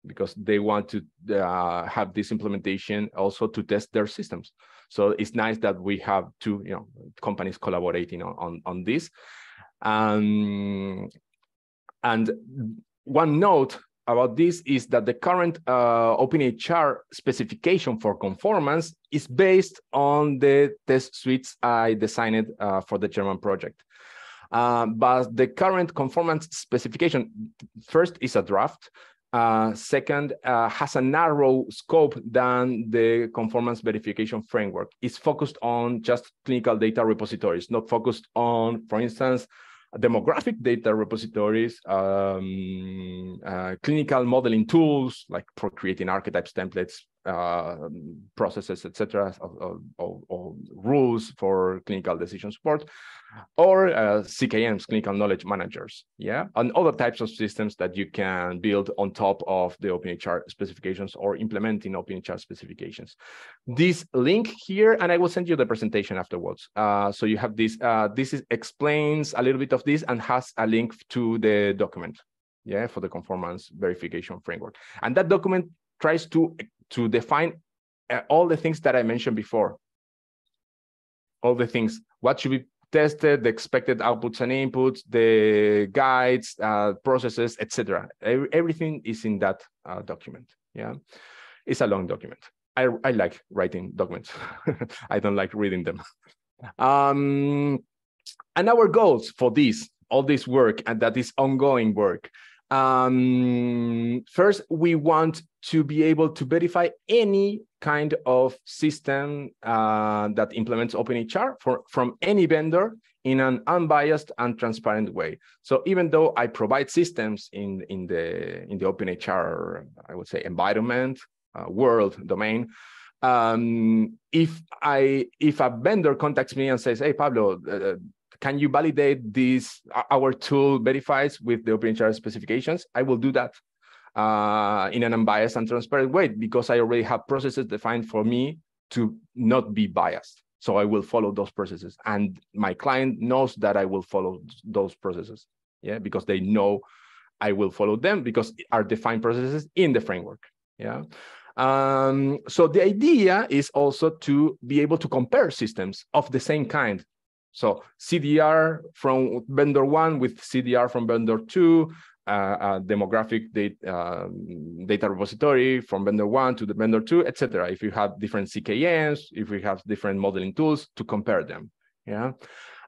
because they want to uh, have this implementation also to test their systems. So it's nice that we have two you know, companies collaborating on, on, on this. Um, and one note about this is that the current uh, OpenEHR specification for conformance is based on the test suites I designed uh, for the German project. Uh, but the current conformance specification, first is a draft, uh, second, uh, has a narrow scope than the conformance verification framework. It's focused on just clinical data repositories, not focused on, for instance, demographic data repositories, um, uh, clinical modeling tools like for creating archetypes, templates, uh, processes, etc., or, or, or, rules for clinical decision support, or uh, CKMs, clinical knowledge managers, yeah, and other types of systems that you can build on top of the OpenEHR specifications or implementing OpenEHR specifications. This link here, and I will send you the presentation afterwards. Uh, so you have this, uh, this is, explains a little bit of this and has a link to the document, yeah, for the conformance verification framework. And that document tries to, to define uh, all the things that I mentioned before, all the things, what should be tested, the expected outputs and inputs, the guides, uh, processes, etc. Everything is in that uh, document. Yeah, it's a long document. I, I like writing documents. I don't like reading them. Um, and our goals for this, all this work, and that is ongoing work. Um, first, we want to be able to verify any kind of system uh, that implements OpenEHR for, from any vendor in an unbiased and transparent way. So even though I provide systems in, in, the, in the OpenEHR, I would say, environment, uh, world, domain, um, if I if a vendor contacts me and says, "Hey, Pablo, uh, can you validate this? Our tool verifies with the OpenEHR specifications. I will do that uh, in an unbiased and transparent way because I already have processes defined for me to not be biased. So I will follow those processes. And my client knows that I will follow those processes. Yeah, because they know I will follow them because are defined processes in the framework. Yeah. Um, so the idea is also to be able to compare systems of the same kind. So CDR from vendor one with CDR from vendor two, uh, demographic data, um, data repository from vendor one to the vendor two, etc. If you have different CKMs, if we have different modeling tools to compare them, yeah.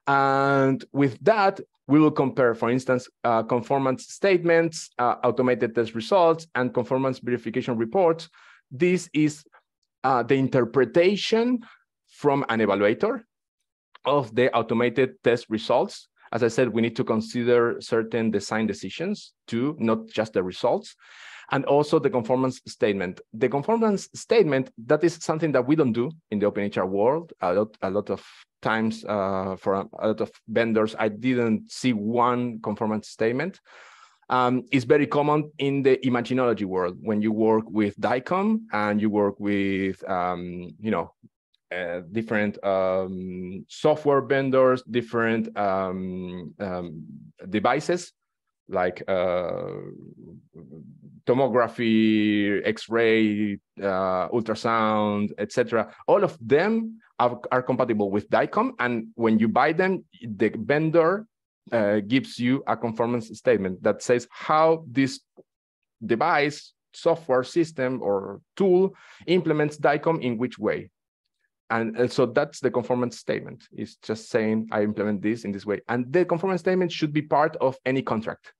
And with that, we will compare, for instance, uh, conformance statements, uh, automated test results, and conformance verification reports. This is uh, the interpretation from an evaluator of the automated test results as I said, we need to consider certain design decisions too, not just the results. And also the conformance statement. The conformance statement, that is something that we don't do in the OpenEHR world. A lot, a lot of times uh, for a, a, lot of vendors, I didn't see one conformance statement. Um, it's very common in the imaginology world when you work with DICOM and you work with, um, you know, uh, different um, software vendors, different um, um, devices like uh, tomography, X-ray, uh, ultrasound, etc. All of them are, are, compatible with DICOM, and when you buy them, the vendor uh, gives you a conformance statement that says how this device, software system, or tool implements DICOM in which way. And, and, so that's the conformance statement. It's just saying I implement this in this way. And the conformance statement should be part of any contract.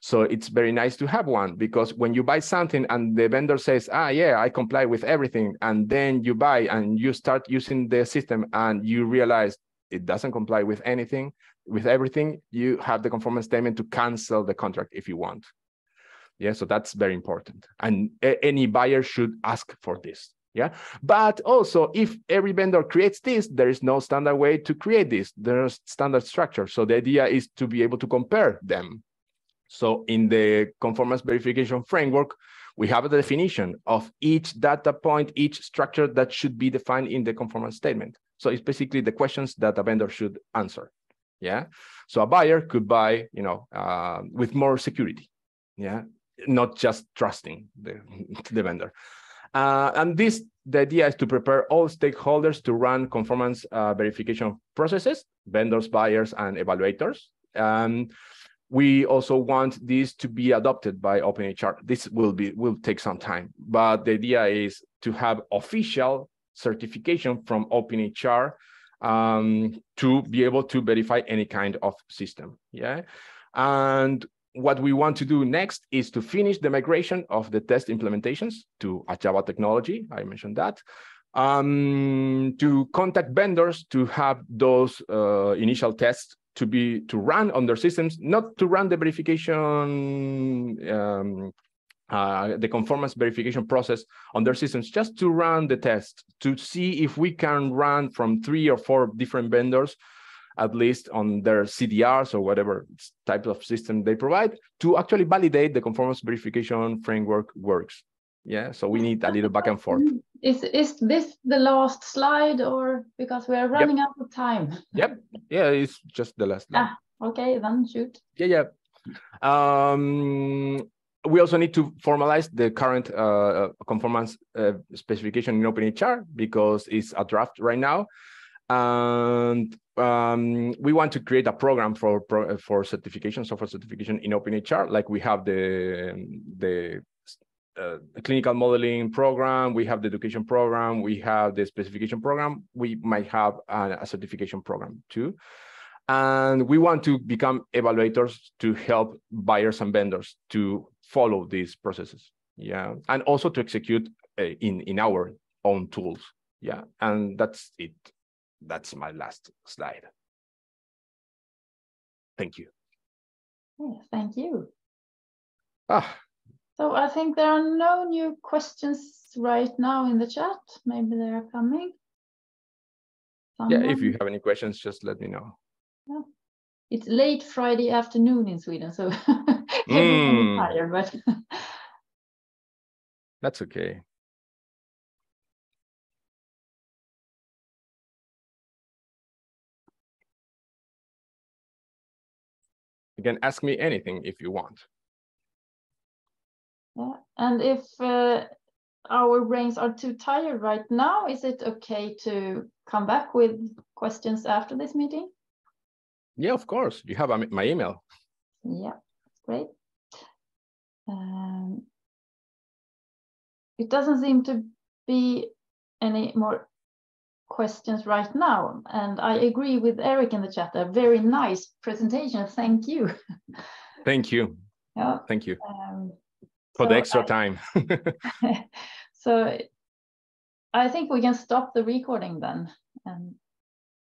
So it's very nice to have one because when you buy something and the vendor says, ah, yeah, I comply with everything. And then you buy and you start using the system and you realize it doesn't comply with anything, with everything, you have the conformance statement to cancel the contract if you want. Yeah, so that's very important. And any buyer should ask for this yeah? But also if every vendor creates this there is no standard way to create this. There's standard structure so the idea is to be able to compare them. So in the conformance verification framework we have a definition of each data point each structure that should be defined in the conformance statement. So it's basically the questions that a vendor should answer. Yeah? So a buyer could buy you know uh, with more security. Yeah? Not just trusting the, the vendor uh, and this, the idea is to prepare all stakeholders to run conformance uh, verification processes, vendors, buyers, and evaluators. Um, we also want this to be adopted by OpenEHR. This will be will take some time, but the idea is to have official certification from OpenEHR um, to be able to verify any kind of system. Yeah, and what we want to do next is to finish the migration of the test implementations to a Java technology. I mentioned that. Um, to contact vendors to have those uh, initial tests to be to run on their systems, not to run the verification, um, uh, the conformance verification process on their systems, just to run the test to see if we can run from three or four different vendors at least on their CDRs or whatever type of system they provide to actually validate the conformance verification framework works. Yeah, so we need a little back and forth. Is is this the last slide or because we are running yep. out of time? Yep. Yeah, it's just the last slide. Ah, okay, then shoot. Yeah, yeah. Um, we also need to formalize the current uh, conformance uh, specification in OpenEHR because it's a draft right now. And um, we want to create a program for for certification, software certification in OpenEHR, like we have the the uh, clinical modeling program, we have the education program, we have the specification program. We might have a, a certification program too. And we want to become evaluators to help buyers and vendors to follow these processes. Yeah. And also to execute uh, in, in our own tools. Yeah. And that's it that's my last slide. Thank you. Yeah, thank you. Ah. So I think there are no new questions right now in the chat. Maybe they are coming. Someone? Yeah, if you have any questions, just let me know. Yeah. it's late Friday afternoon in Sweden, so mm. tired, but that's okay. You can ask me anything if you want. Yeah, and if uh, our brains are too tired right now, is it okay to come back with questions after this meeting? Yeah, of course. You have my email. Yeah, great. Um, it doesn't seem to be any more questions right now. And I agree with Eric in the chat, a very nice presentation. Thank you. Thank you. Yeah. Thank you um, for so the extra I, time. so I think we can stop the recording then. And